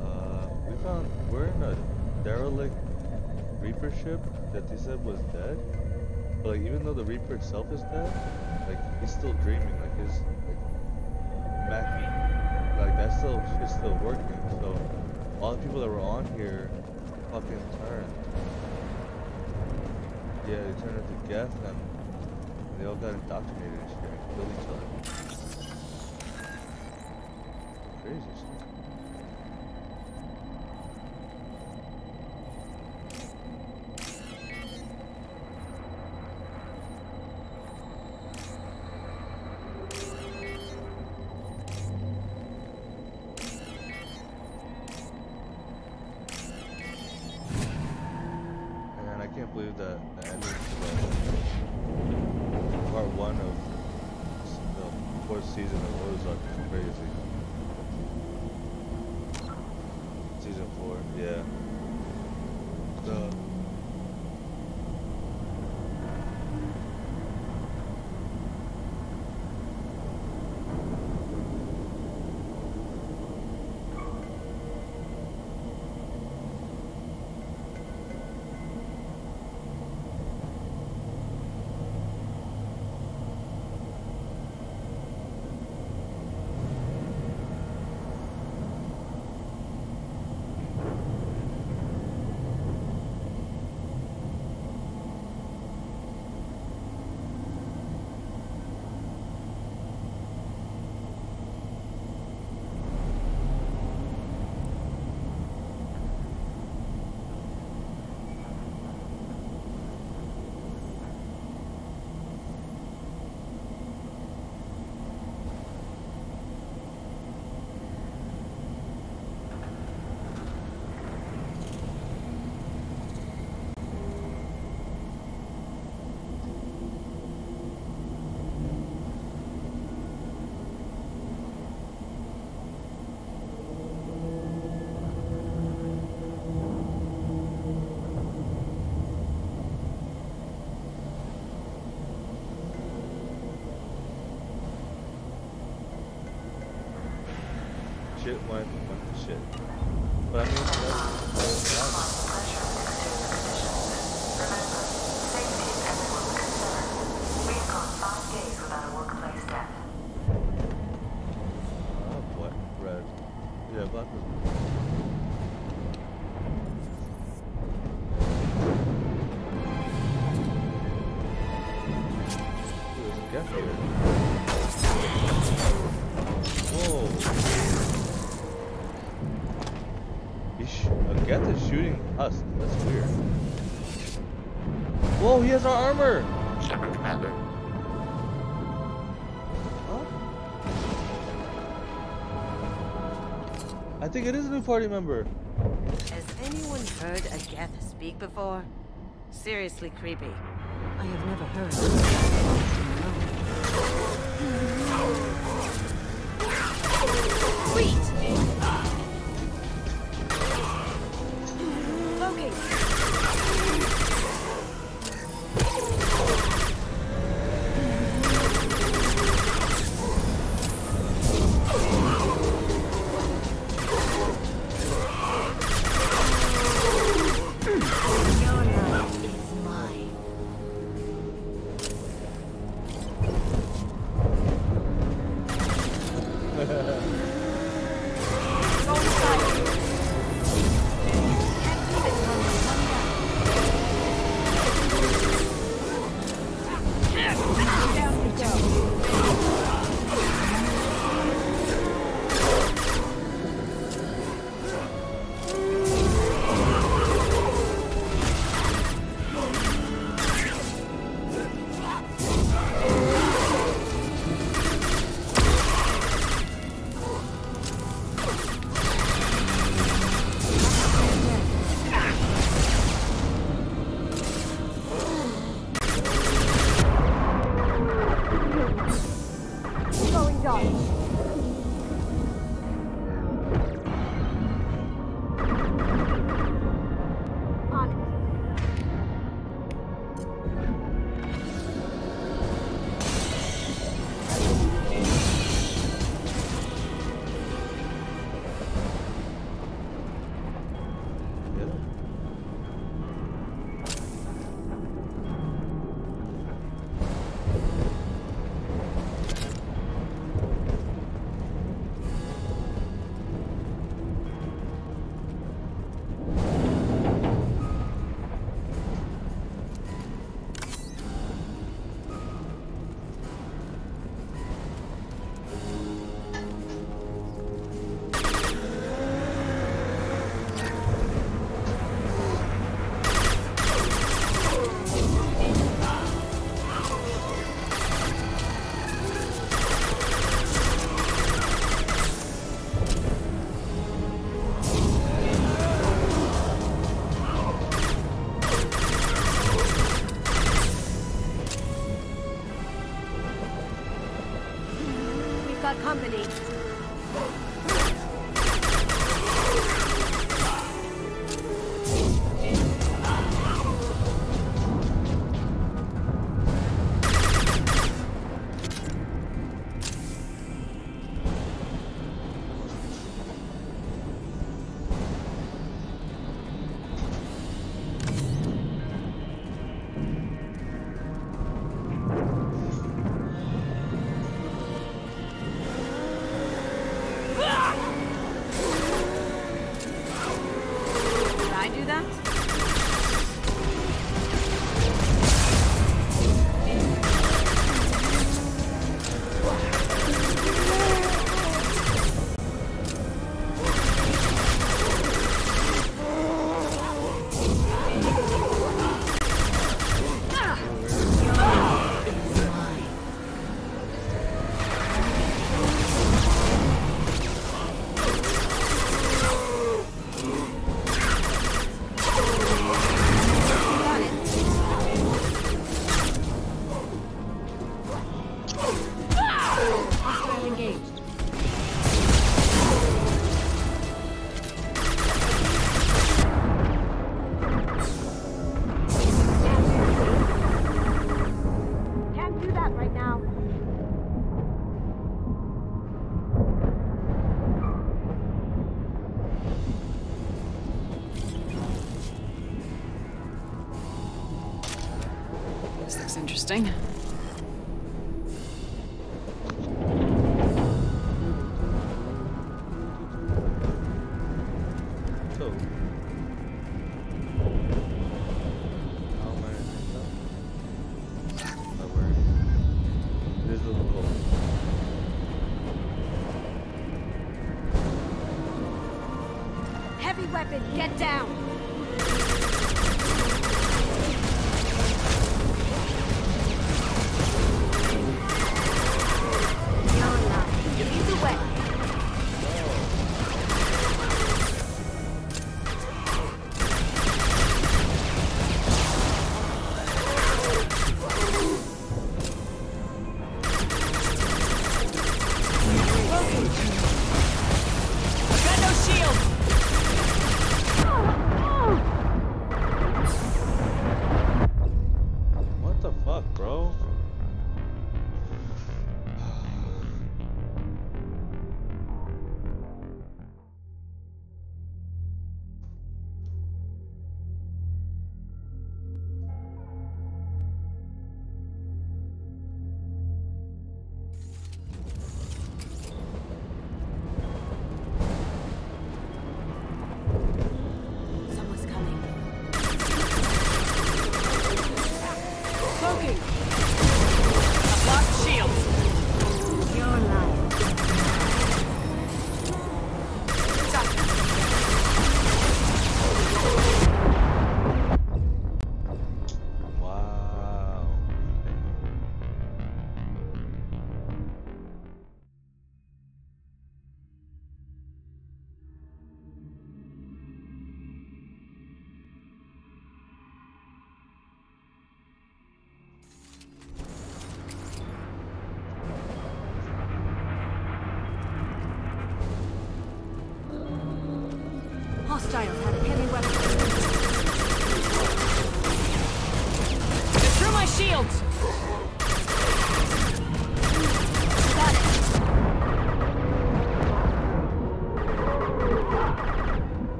S1: Uh, we found we're in a derelict Reaper ship that they said was dead. But like even though the Reaper itself is dead, like he's still dreaming. Like his like Mac, like that still shit's still working. So all the people that were on here fucking turned. Yeah, they turned into Geth and they all got indoctrinated shit went Whoa, he has our armor!
S19: Shepard Commander.
S1: I think it is a new party member.
S15: Has anyone heard a Geth speak before? Seriously creepy. I have never heard. Do that?
S1: Interesting.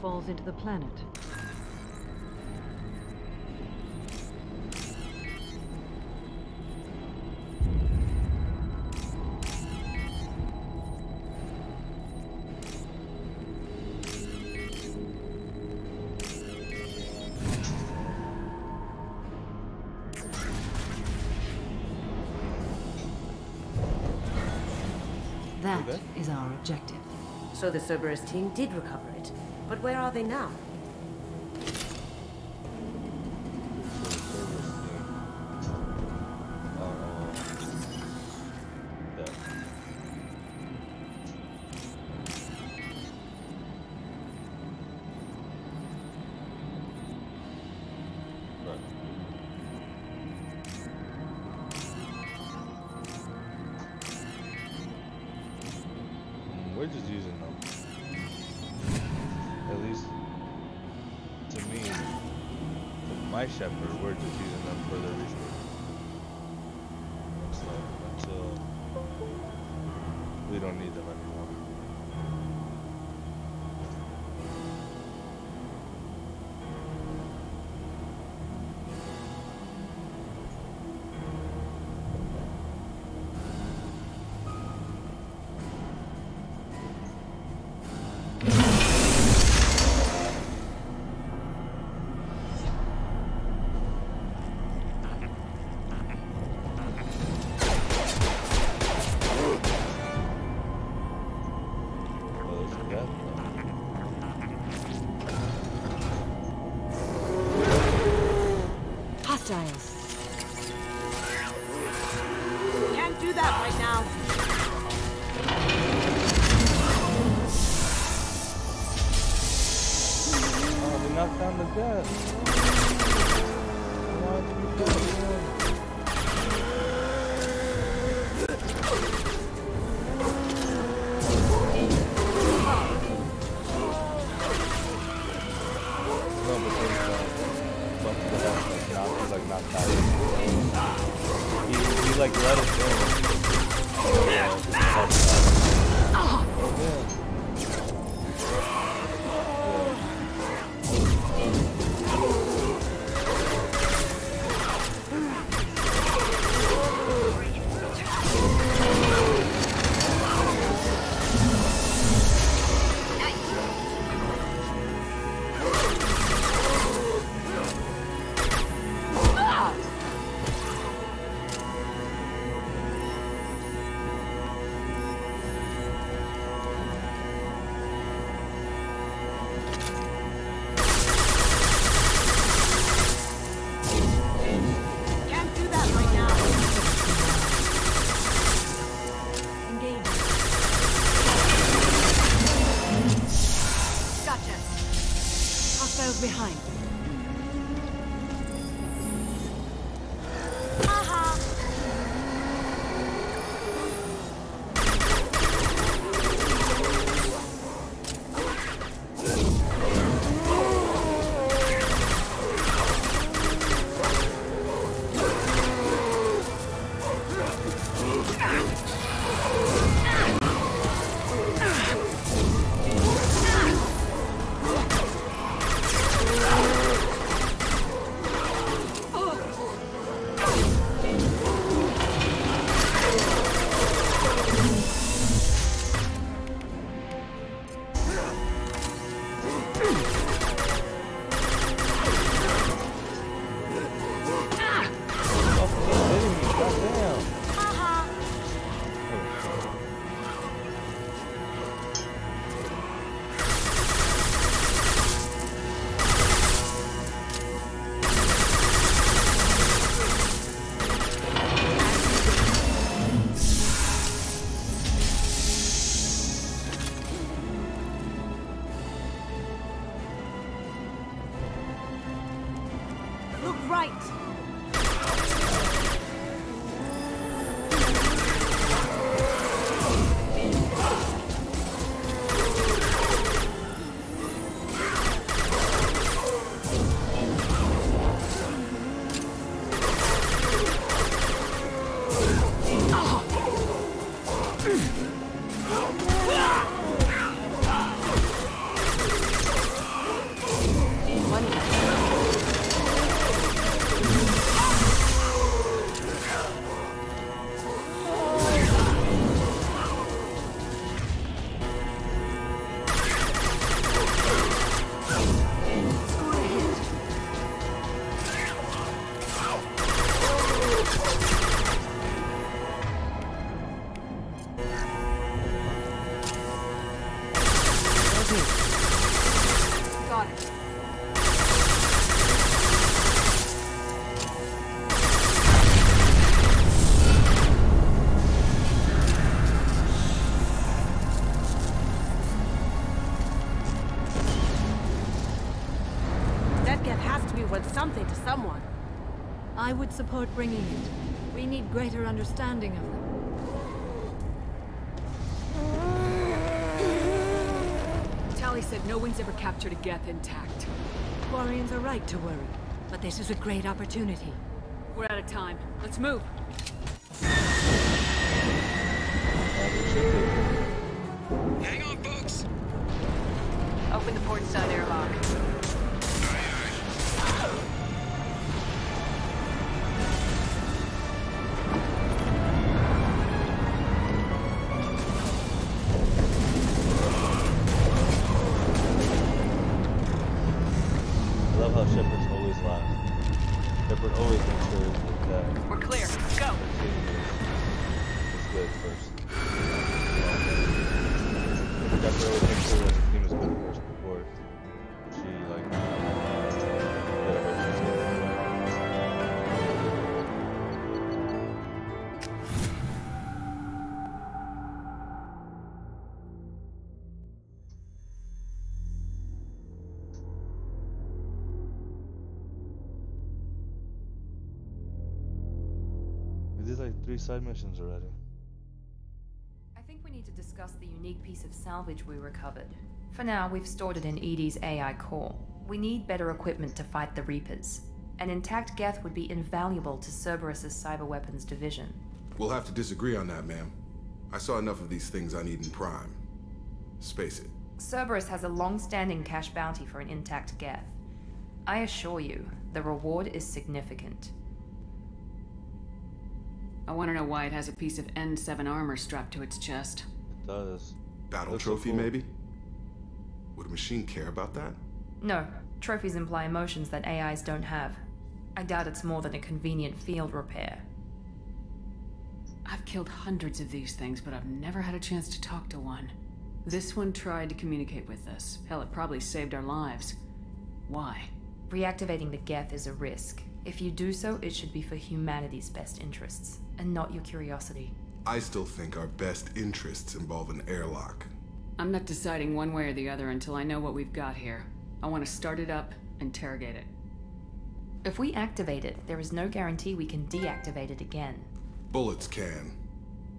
S9: falls into the planet. That is our objective.
S15: So the Cerberus team did recover. But where are they now?
S1: my
S15: ship. bringing it. We need greater understanding of them.
S1: Tali said no one's ever captured a Geth intact.
S15: Quarians are right to worry, but this is a great opportunity.
S1: We're out of time. Let's move! Side missions already.
S9: I think we need to discuss the unique piece of salvage we recovered. For now, we've stored it in EDI's AI core. We need better equipment to fight the Reapers. An intact Geth would be invaluable to Cerberus's cyber weapons division.
S19: We'll have to disagree on that, ma'am. I saw enough of these things I Eden Prime. Space it.
S9: Cerberus has a long-standing cash bounty for an intact Geth. I assure you, the reward is significant.
S3: I want to know why it has a piece of N7 armor strapped to its chest.
S1: It does.
S19: Battle
S1: Looks so
S19: trophy,
S1: cool.
S19: maybe? Would a machine care about that?
S9: No, trophies imply emotions that AIs don't have. I doubt it's more than a convenient field repair.
S3: I've killed hundreds of these things, but I've never had a chance to talk to one. This one tried to communicate with us. Hell, it probably saved our lives. Why?
S9: Reactivating the Geth is a risk. If you do so, it should be for humanity's best interests, and not your curiosity.
S19: I still think our best interests involve an airlock.
S3: I'm not deciding one way or the other until I know what we've got here. I want to start it up, interrogate it.
S9: If we activate it, there is no guarantee we can deactivate it again.
S19: Bullets can.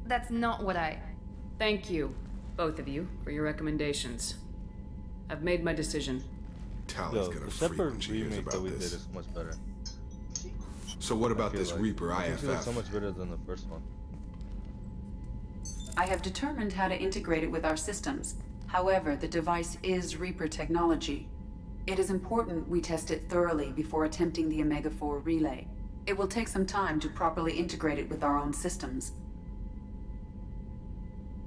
S9: That's not what I.
S3: Thank you, both of you, for your recommendations. I've made my decision.
S19: Tali's
S1: Yo,
S19: gonna
S1: the
S19: freak
S1: Shepard
S19: when she hears about this.
S1: is much better.
S19: So what about this
S1: like.
S19: Reaper
S1: I think it's so much better than the first one.
S18: I have determined how to integrate it with our systems. However, the device is Reaper technology. It is important we test it thoroughly before attempting the Omega 4 relay. It will take some time to properly integrate it with our own systems.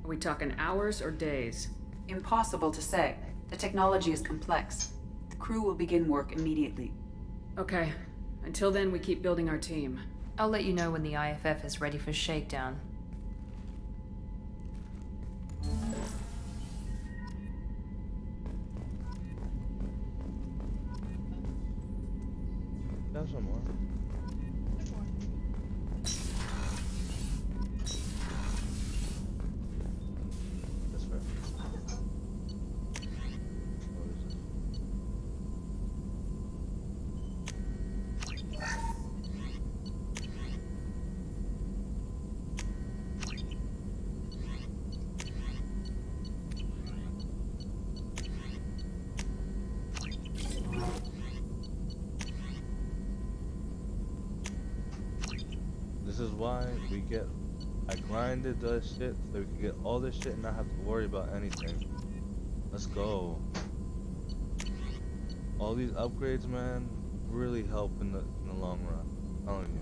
S3: Are we talking hours or days?
S18: Impossible to say. The technology is complex. The crew will begin work immediately.
S3: Okay. Until then, we keep building our team.
S9: I'll let you know when the IFF is ready for shakedown.
S1: That shit so we can get all this shit and not have to worry about anything. Let's go. All these upgrades, man, really help in the in the long run. I'm telling you.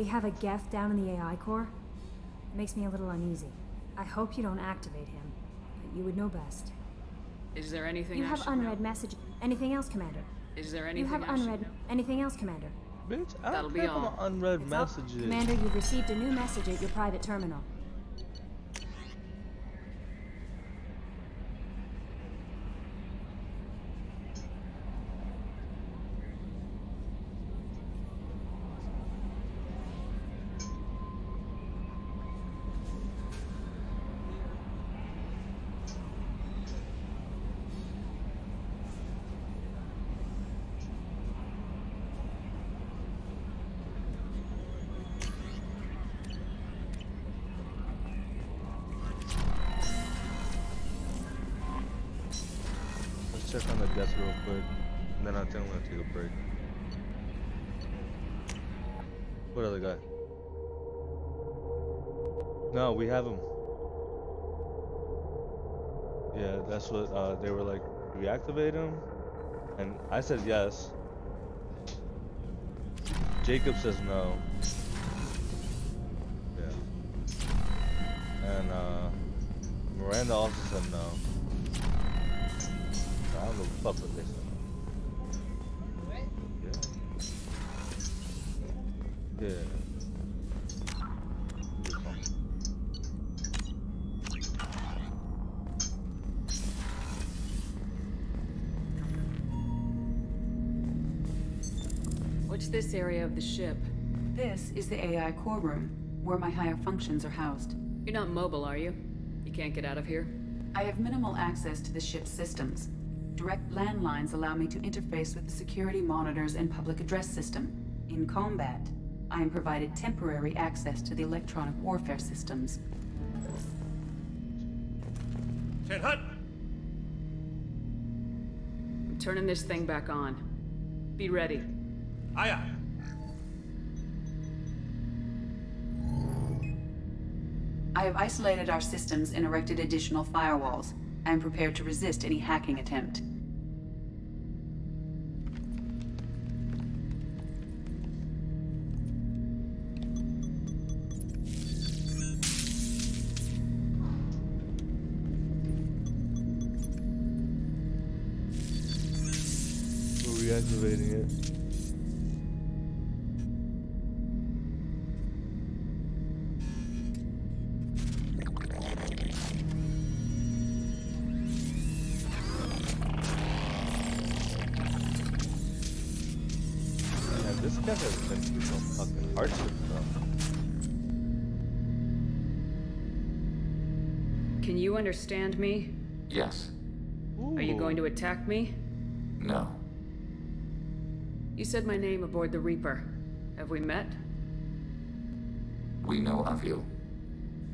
S12: We have a Geth down in the AI core. It makes me a little uneasy. I hope you don't activate him, but you would know best.
S3: Is there anything else?
S12: You
S3: I
S12: have unread
S3: know?
S12: message. Anything else, Commander?
S3: Is there
S12: You
S3: anything
S12: have
S3: I should
S12: unread.
S3: know?
S12: Anything else, Commander?
S1: Bitch, I
S3: That'll
S1: don't
S3: be
S1: care
S3: all.
S1: about unread
S12: It's all-
S1: messages.
S12: Commander, you've received a new message at your private terminal.
S1: That's what uh, they were like. Reactivate him, and I said yes. Jacob says no. Yeah. And uh, Miranda also said no. I don't know what the fuck what they said. Yeah. Yeah.
S3: Of the ship?
S18: This is the AI core room, where my higher functions are housed.
S3: You're not mobile, are you? You can't get out of here?
S18: I have minimal access to the ship's systems. Direct landlines allow me to interface with the security monitors and public address system. In combat, I am provided temporary access to the electronic warfare systems.
S20: Ted Hunt!
S3: I'm turning this thing back on. Be ready.
S20: Aye, aye.
S18: I have isolated our systems and erected additional firewalls. I am prepared to resist any hacking attempt.
S1: Reactivating it.
S3: Understand me?
S21: Yes.
S3: Are you going to attack me?
S21: No.
S3: You said my name aboard the Reaper. Have we met?
S21: We know of you.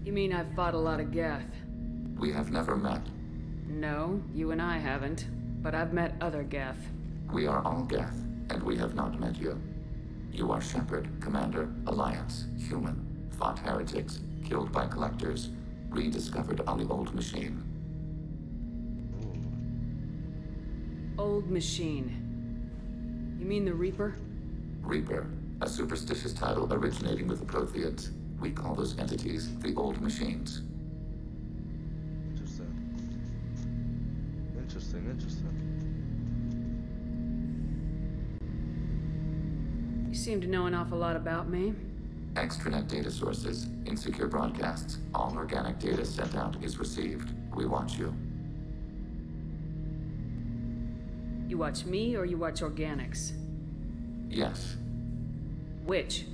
S3: You mean I've fought a lot of Geth?
S21: We have never met.
S3: No, you and I haven't. But I've met other Geth.
S21: We are all Geth, and we have not met you. You are Shepard, Commander, Alliance, human, fought heretics, killed by collectors, rediscovered on the old machine.
S3: Old machine. You mean the Reaper?
S21: Reaper, a superstitious title originating with the Protheans. We call those entities the old machines.
S1: Interesting. Interesting, interesting.
S3: You seem to know an awful lot about me.
S21: Extranet data sources, insecure broadcasts, all organic data sent out is received. We watch you.
S3: You watch me or you watch organics?
S21: Yes,
S3: Which?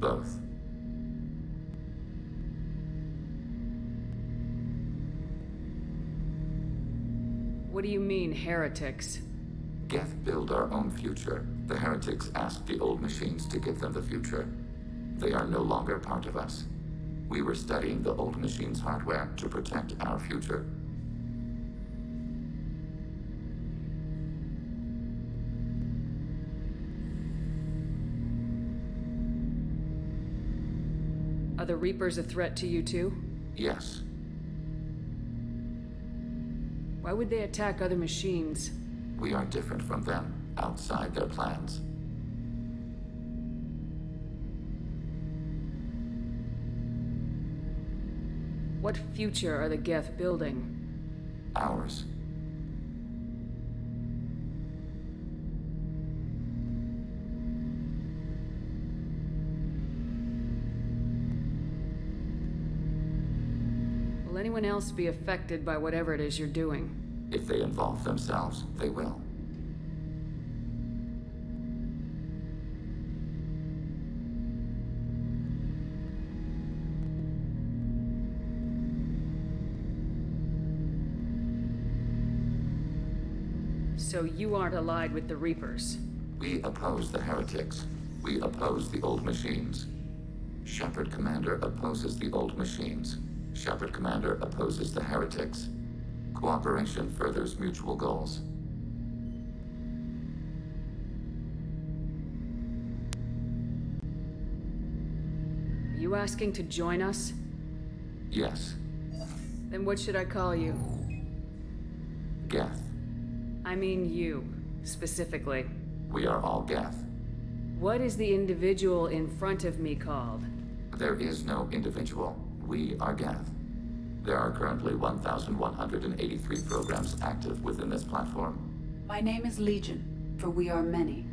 S21: both.
S3: What do you mean, heretics?
S21: Geth build our own future. The heretics asked the old machines to give them the future. They are no longer part of us. We were studying the old machines' hardware to protect our future.
S3: Are the Reapers a threat to you too?
S21: Yes,
S3: Why would they attack other machines?
S21: we are different from them, outside their plans.
S3: What future are the Geth building?
S21: Ours.
S3: Will anyone else be affected by whatever it is you're doing?
S21: If they involve themselves, they will.
S3: So you aren't allied with the Reapers?
S21: We oppose the heretics. We oppose the old machines. Shepard Commander opposes the old machines. Shepard Commander opposes the heretics. Cooperation furthers mutual goals.
S3: Are you asking to join us?
S21: Yes,
S3: Then what should I call you?
S21: Geth.
S3: I mean you, specifically.
S21: We are all Geth.
S3: What is the individual in front of me called?
S21: There is no individual. We are Geth. There are currently 1,183 programs active within this platform.
S18: My name is Legion, for we are many.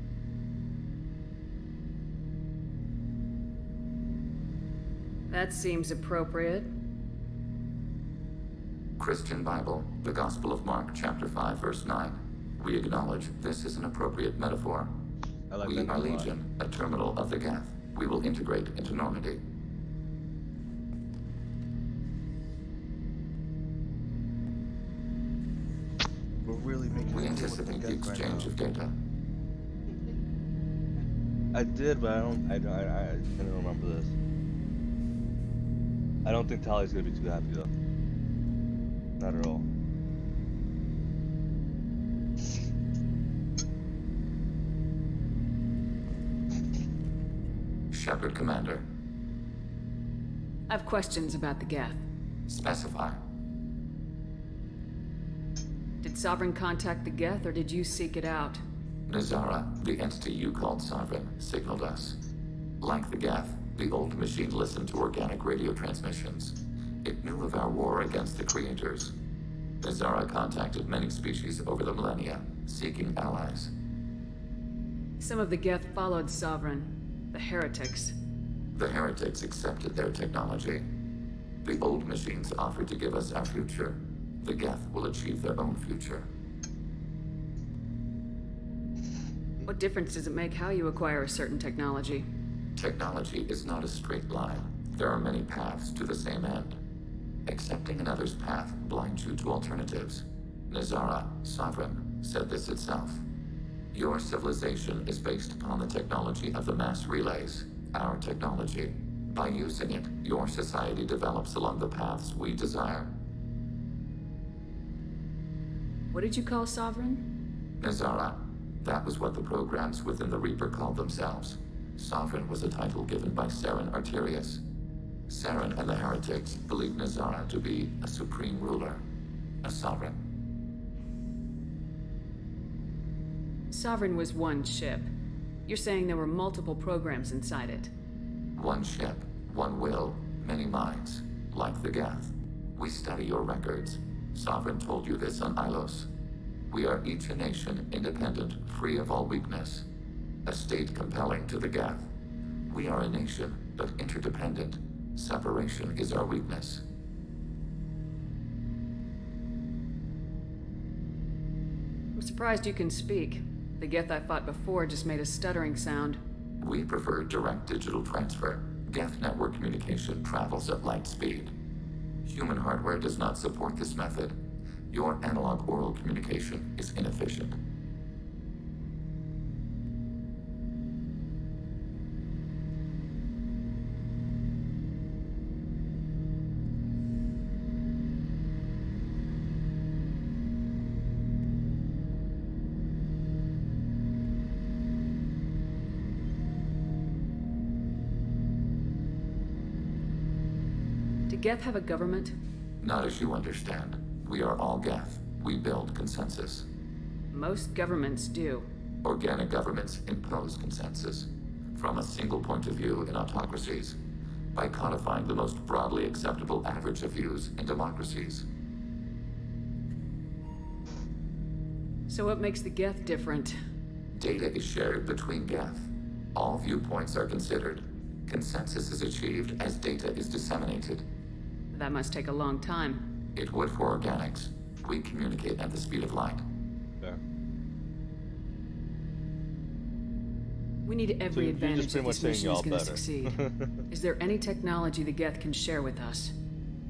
S3: That seems appropriate.
S21: Christian Bible, the Gospel of Mark, chapter 5, verse 9. We acknowledge this is an appropriate metaphor.
S1: I like
S21: we are. Legion, a terminal of the Geth. We will integrate into Normandy.
S1: We're really making
S21: We
S1: a deal with
S21: anticipate the
S1: right
S21: exchange
S1: now.
S21: of data.
S1: I did, but I don't. I don't. I, I didn't remember this. I don't think Tali's gonna be too happy though. Not at all.
S21: Shepard Commander,
S3: I have questions about the Geth.
S21: specify.
S3: Did Sovereign contact the Geth, or did you seek it out?
S21: Nazara, the entity you called Sovereign, signaled us. Like the Geth, the old machine listened to organic radio transmissions. It knew of our war against the creators. Nazara contacted many species over the millennia, seeking allies.
S3: Some of the Geth followed Sovereign, the heretics.
S21: The heretics accepted their technology. The old machines offered to give us our future. The Geth will achieve their own future.
S3: What difference does it make how you acquire a certain technology?
S21: Technology is not a straight line. There are many paths to the same end. Accepting another's path blinds you to alternatives. Nazara, Sovereign, said this itself. Your civilization is based upon the technology of the mass relays, our technology. By using it, your society develops along the paths we desire.
S3: What did you call Sovereign?
S21: Nazara, that was what the programs within the Reaper called themselves. Sovereign was a title given by Saren Arterius. Saren and the heretics believe Nazara to be a supreme ruler, a sovereign.
S3: Sovereign was one ship. You're saying there were multiple programs inside it.
S21: One ship, one will, many minds, like the Geth. We study your records. Sovereign told you this on Ilos. We are each a nation, independent, free of all weakness. A state compelling to the Geth. We are a nation, but interdependent. Separation is our weakness.
S3: I'm surprised you can speak. The Geth I fought before just made a stuttering sound.
S21: We prefer direct digital transfer. Geth network communication travels at light speed. Human hardware does not support this method. Your analog oral communication is inefficient.
S3: Geth have a government?
S21: Not as you understand. We are all Geth. We build consensus.
S3: Most governments do.
S21: Organic governments impose consensus. From a single point of view in autocracies. By codifying the most broadly acceptable average of views in democracies.
S3: So what makes the Geth different?
S21: Data is shared between Geth. All viewpoints are considered. Consensus is achieved as data is disseminated.
S3: That must take a long time.
S21: It would for organics. We communicate at the speed of light.
S3: We need every
S1: So
S3: advantage
S1: just
S3: that this mission is going to succeed. is there any technology the Geth can share with us?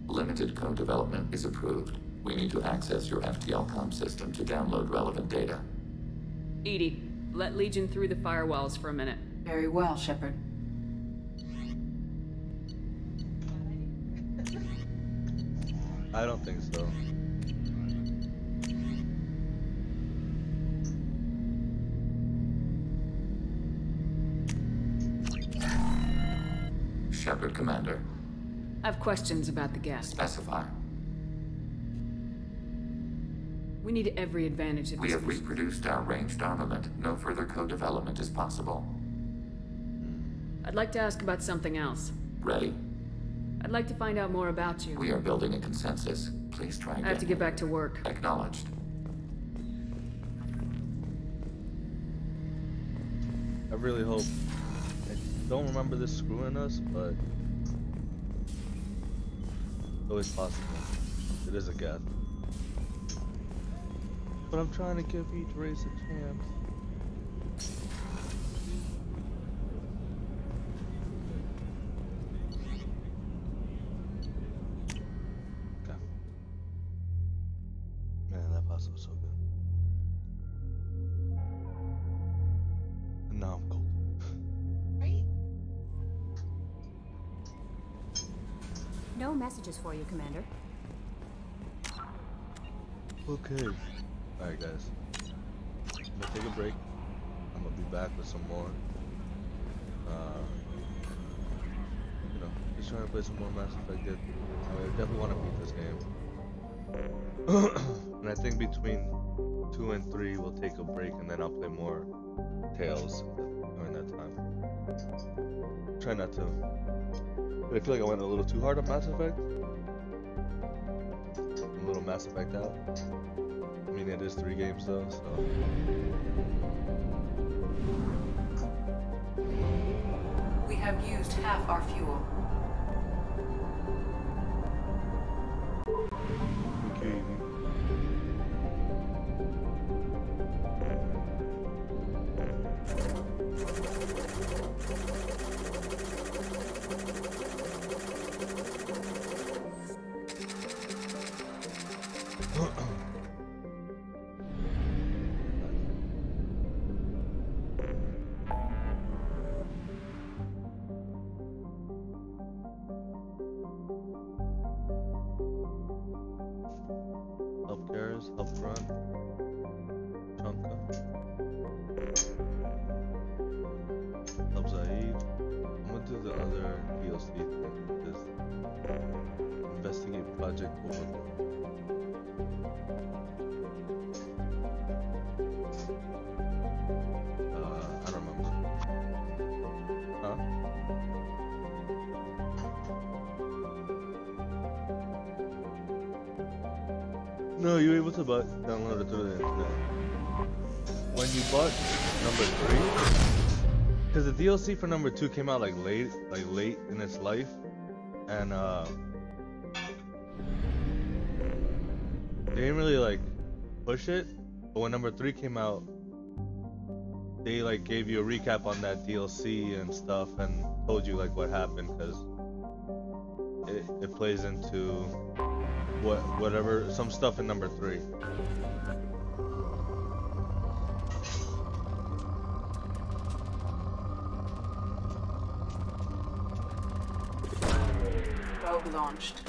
S21: Limited code development is approved. We need to access your FTL com system to download relevant data.
S3: EDI, let Legion through the firewalls for a minute.
S18: Very well, Shepard.
S1: I don't think so.
S21: Shepard, Commander.
S18: I have questions about the Geth.
S21: Specify.
S18: We need every advantage of
S21: We
S18: this
S21: have reproduced our ranged armament. No further co-development is possible.
S18: I'd like to ask about something else.
S21: Ready?
S18: I'd like to find out more about you.
S21: We are building a consensus. Please try again.
S18: I have to get back to work.
S21: Acknowledged.
S1: I really hope. I don't remember this screwing us, but it's always possible. It is a geth. But I'm trying to give each race a chance. Man, that pasta so good. And now I'm cold.
S16: No messages for you, Commander.
S1: Okay. Alright, guys. I'm gonna take a break. I'm gonna be back with some more. Uh, you know, just trying to play some more Mass Effect. I definitely want to beat this game. And I think between two and three, we'll take a break, and then I'll play more Tales during that time. Try not to. But I feel like I went a little too hard on Mass Effect. A little Mass Effect out. I mean, it is three games though, so.
S14: We have used half our fuel.
S1: Bought number three, because the DLC for number two came out like late, like late in its life, and uh, they didn't really like push it. But when number three came out, they like gave you a recap on that DLC and stuff, and told you like what happened because it, it plays into what whatever some stuff in number three.
S14: Probe launched.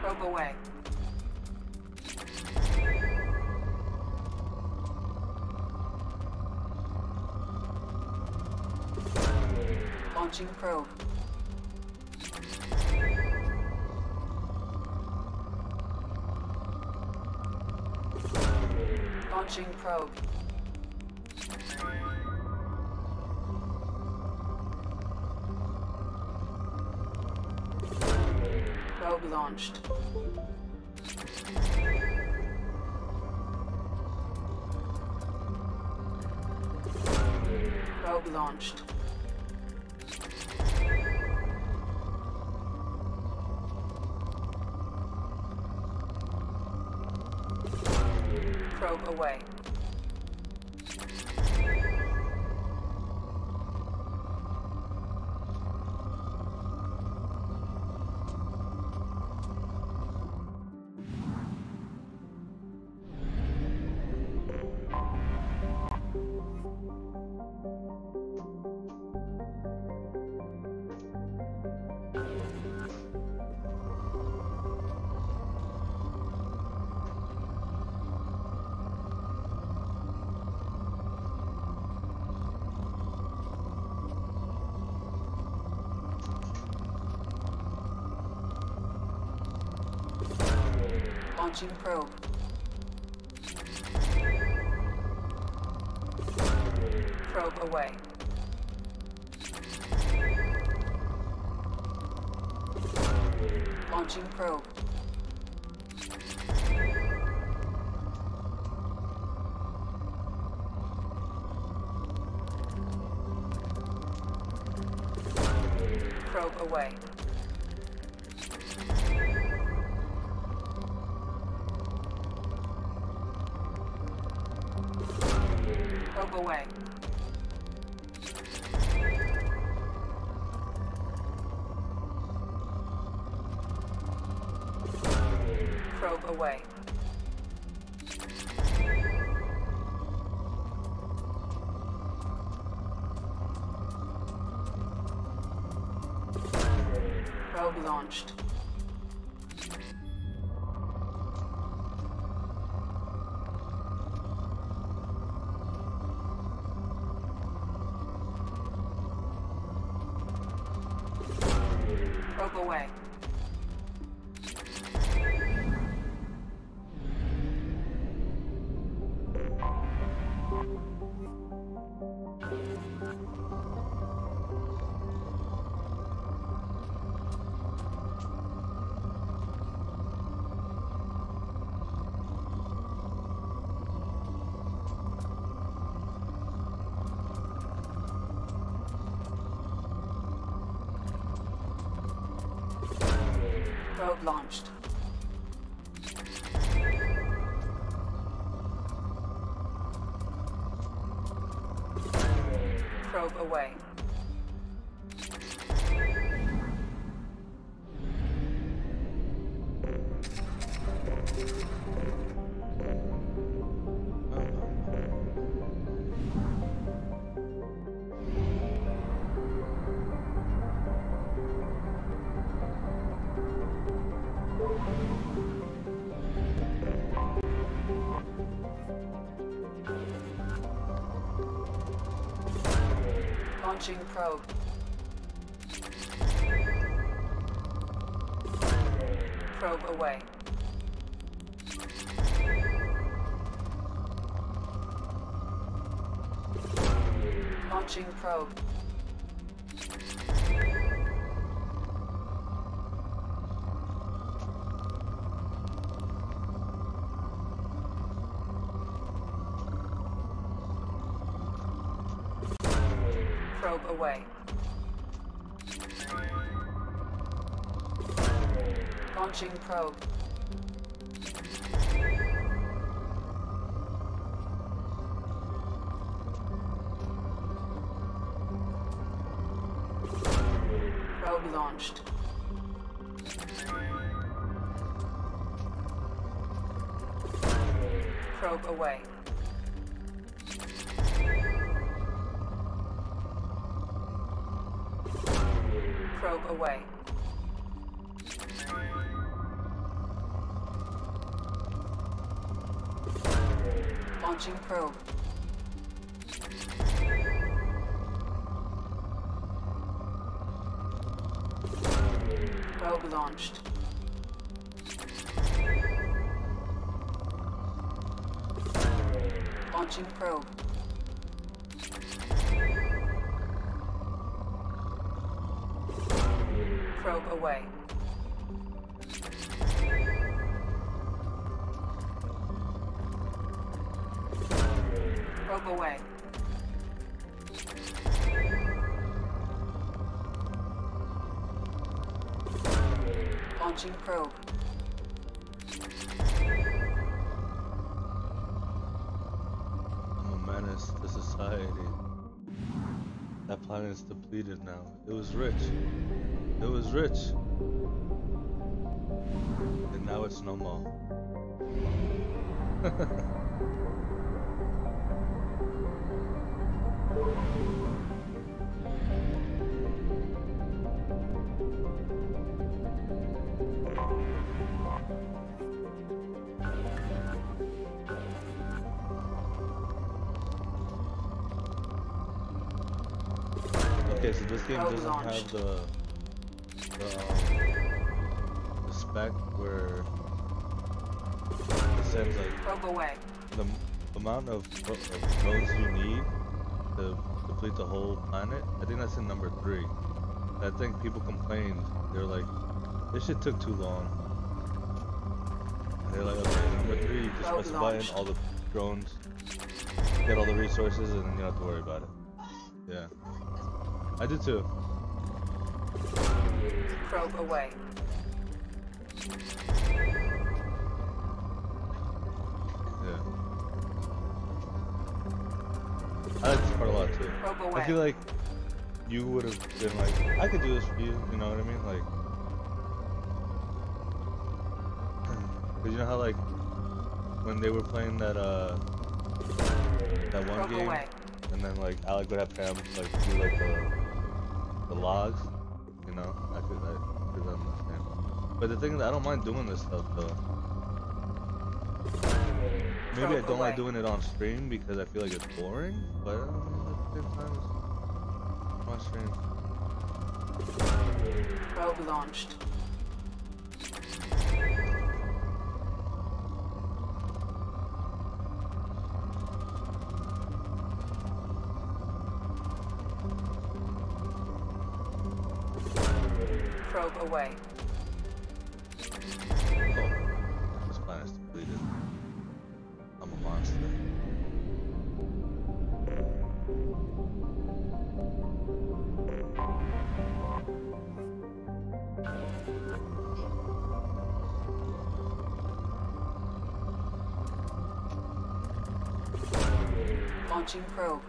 S14: Probe away. Launching probe. Launching probe. Launched. Probe launched. Probe away. Launching probe. Probe away. Launching probe. Probe away. Away. Probe away. Probe launched. Probe launched. Probe away. Probe Away. Launching. Probe Away. Launching probe. Probe launched. Launching probe. Probe away. Probe away. Launching probe.
S1: I'm a menace to society. That planet is depleted now. It was rich. It was rich. And now it's no more. Okay, so this game doesn't have the the, the spec where saying is like
S14: away.
S1: the amount of, drones you need to deplete the whole planet. I think that's in number three. I think people complained. They're like, this shit took too long. And they're like, okay, number three, you just press a button, all the drones get all the resources, and then you don't have to worry about it. Yeah, I did too.
S14: Probe away.
S1: Yeah. I like this part a lot too. I feel like you would have been like, I could do this for you, you know what I mean? Like, cause you know how like when they were playing that uh that one game,
S14: away.
S1: and then like Alec would have Pam like do like the the logs, you know? I could understand. But the thing is, I don't mind doing this stuff though. Maybe I don't like doing it on stream because I feel like it's boring, but at the same time, it's on stream.
S14: Probe launched. Probe away. Launching probe.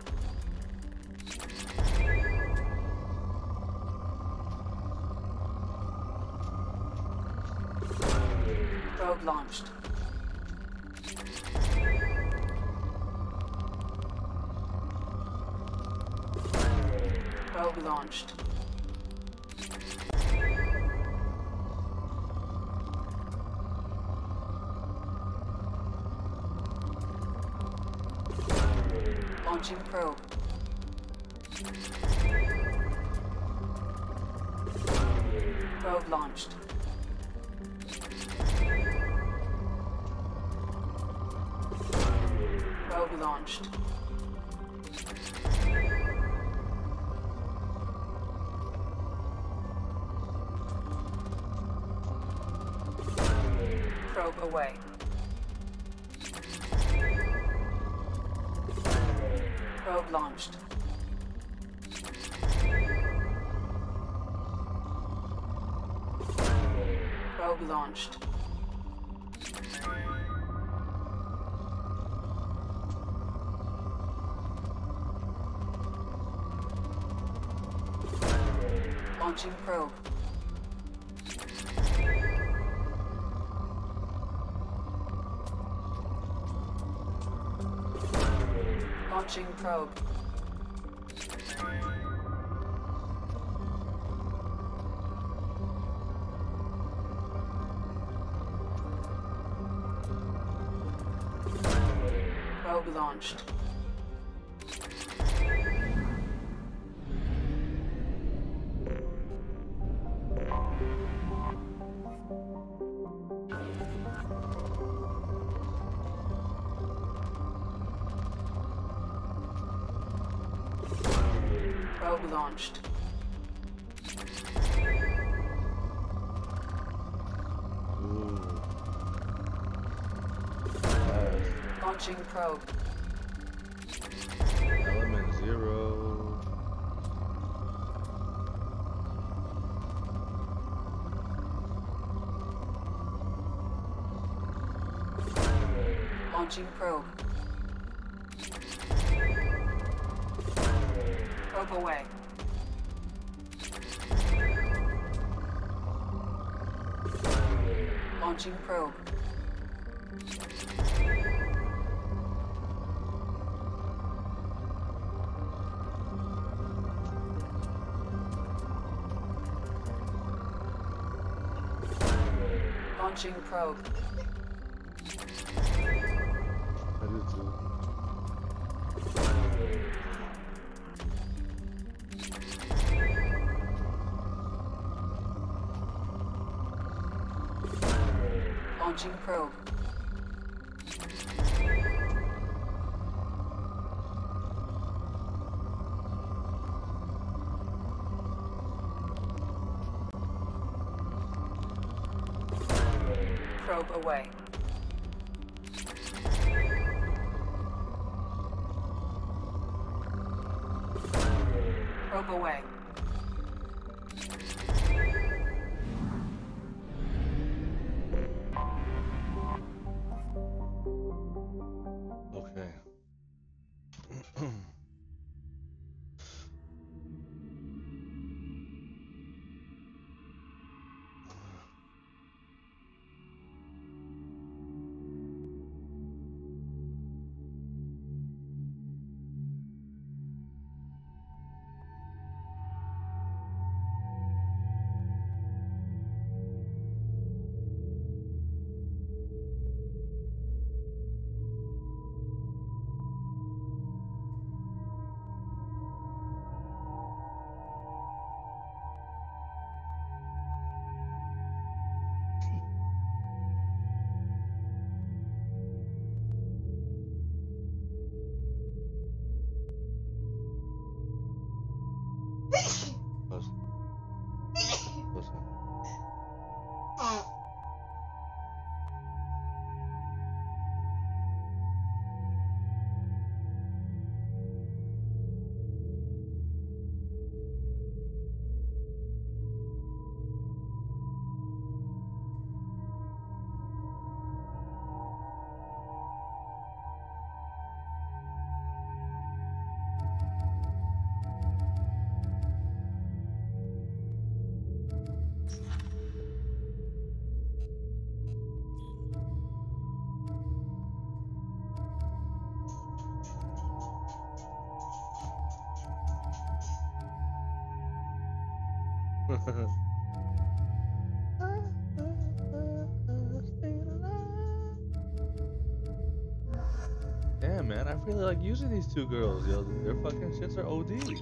S14: Probe launched. Probe launched. Launching probe. Probe launched. Probe launched. Probe away. Launched. Launching probe. Launching probe. Launched. Launching probe. Probe away. Launching probe. Launching probe. Probe.
S1: Probe away. Probe away.
S16: Damn, man, I really like using these two girls, yo. Their fucking shits are OD.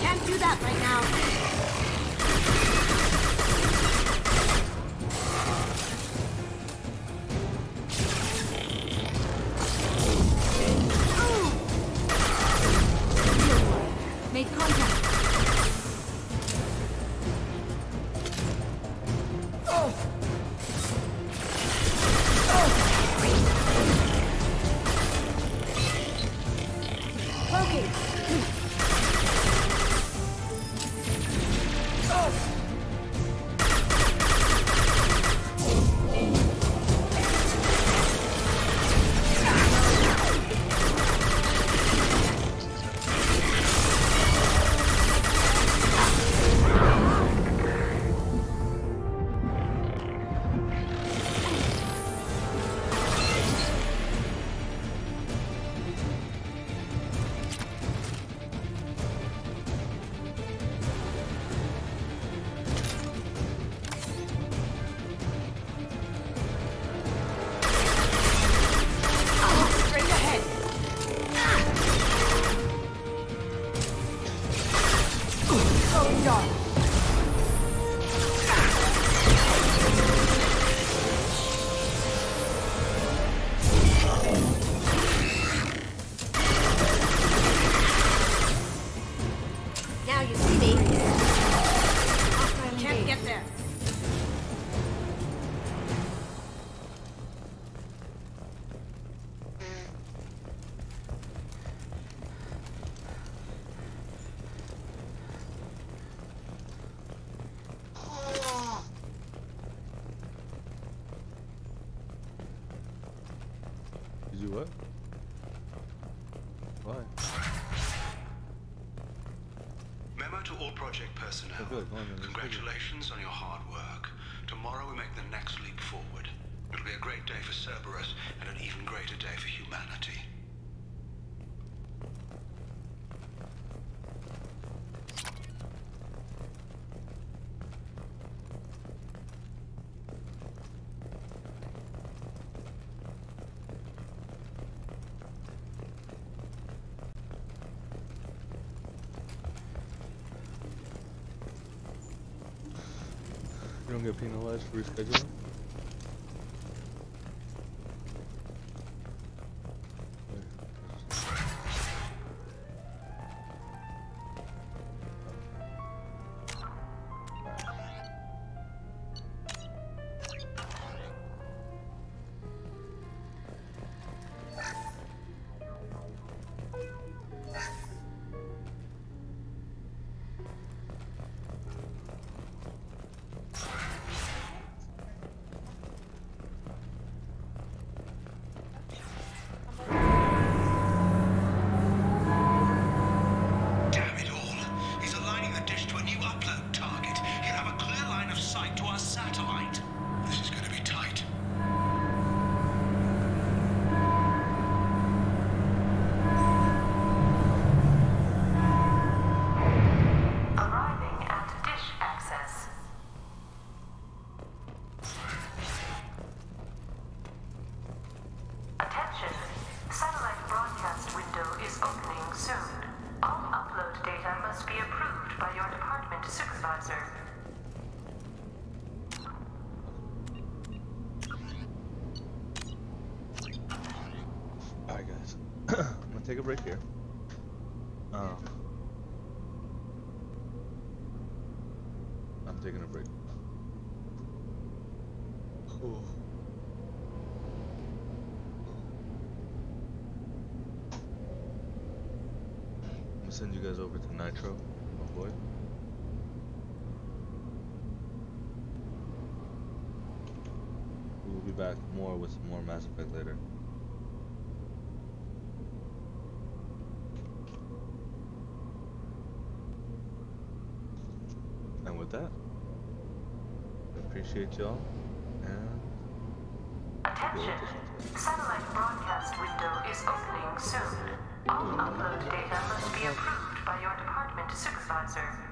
S22: Can't do that right now.
S16: Contact.
S22: get
S1: penalized for rescheduling? I'm gonna send you guys over to Nitro, my boy. We will be back more with more Mass Effect later. And with that, I appreciate y'all
S23: Attention! Satellite broadcast window is opening soon. All upload data must be approved by your department supervisor.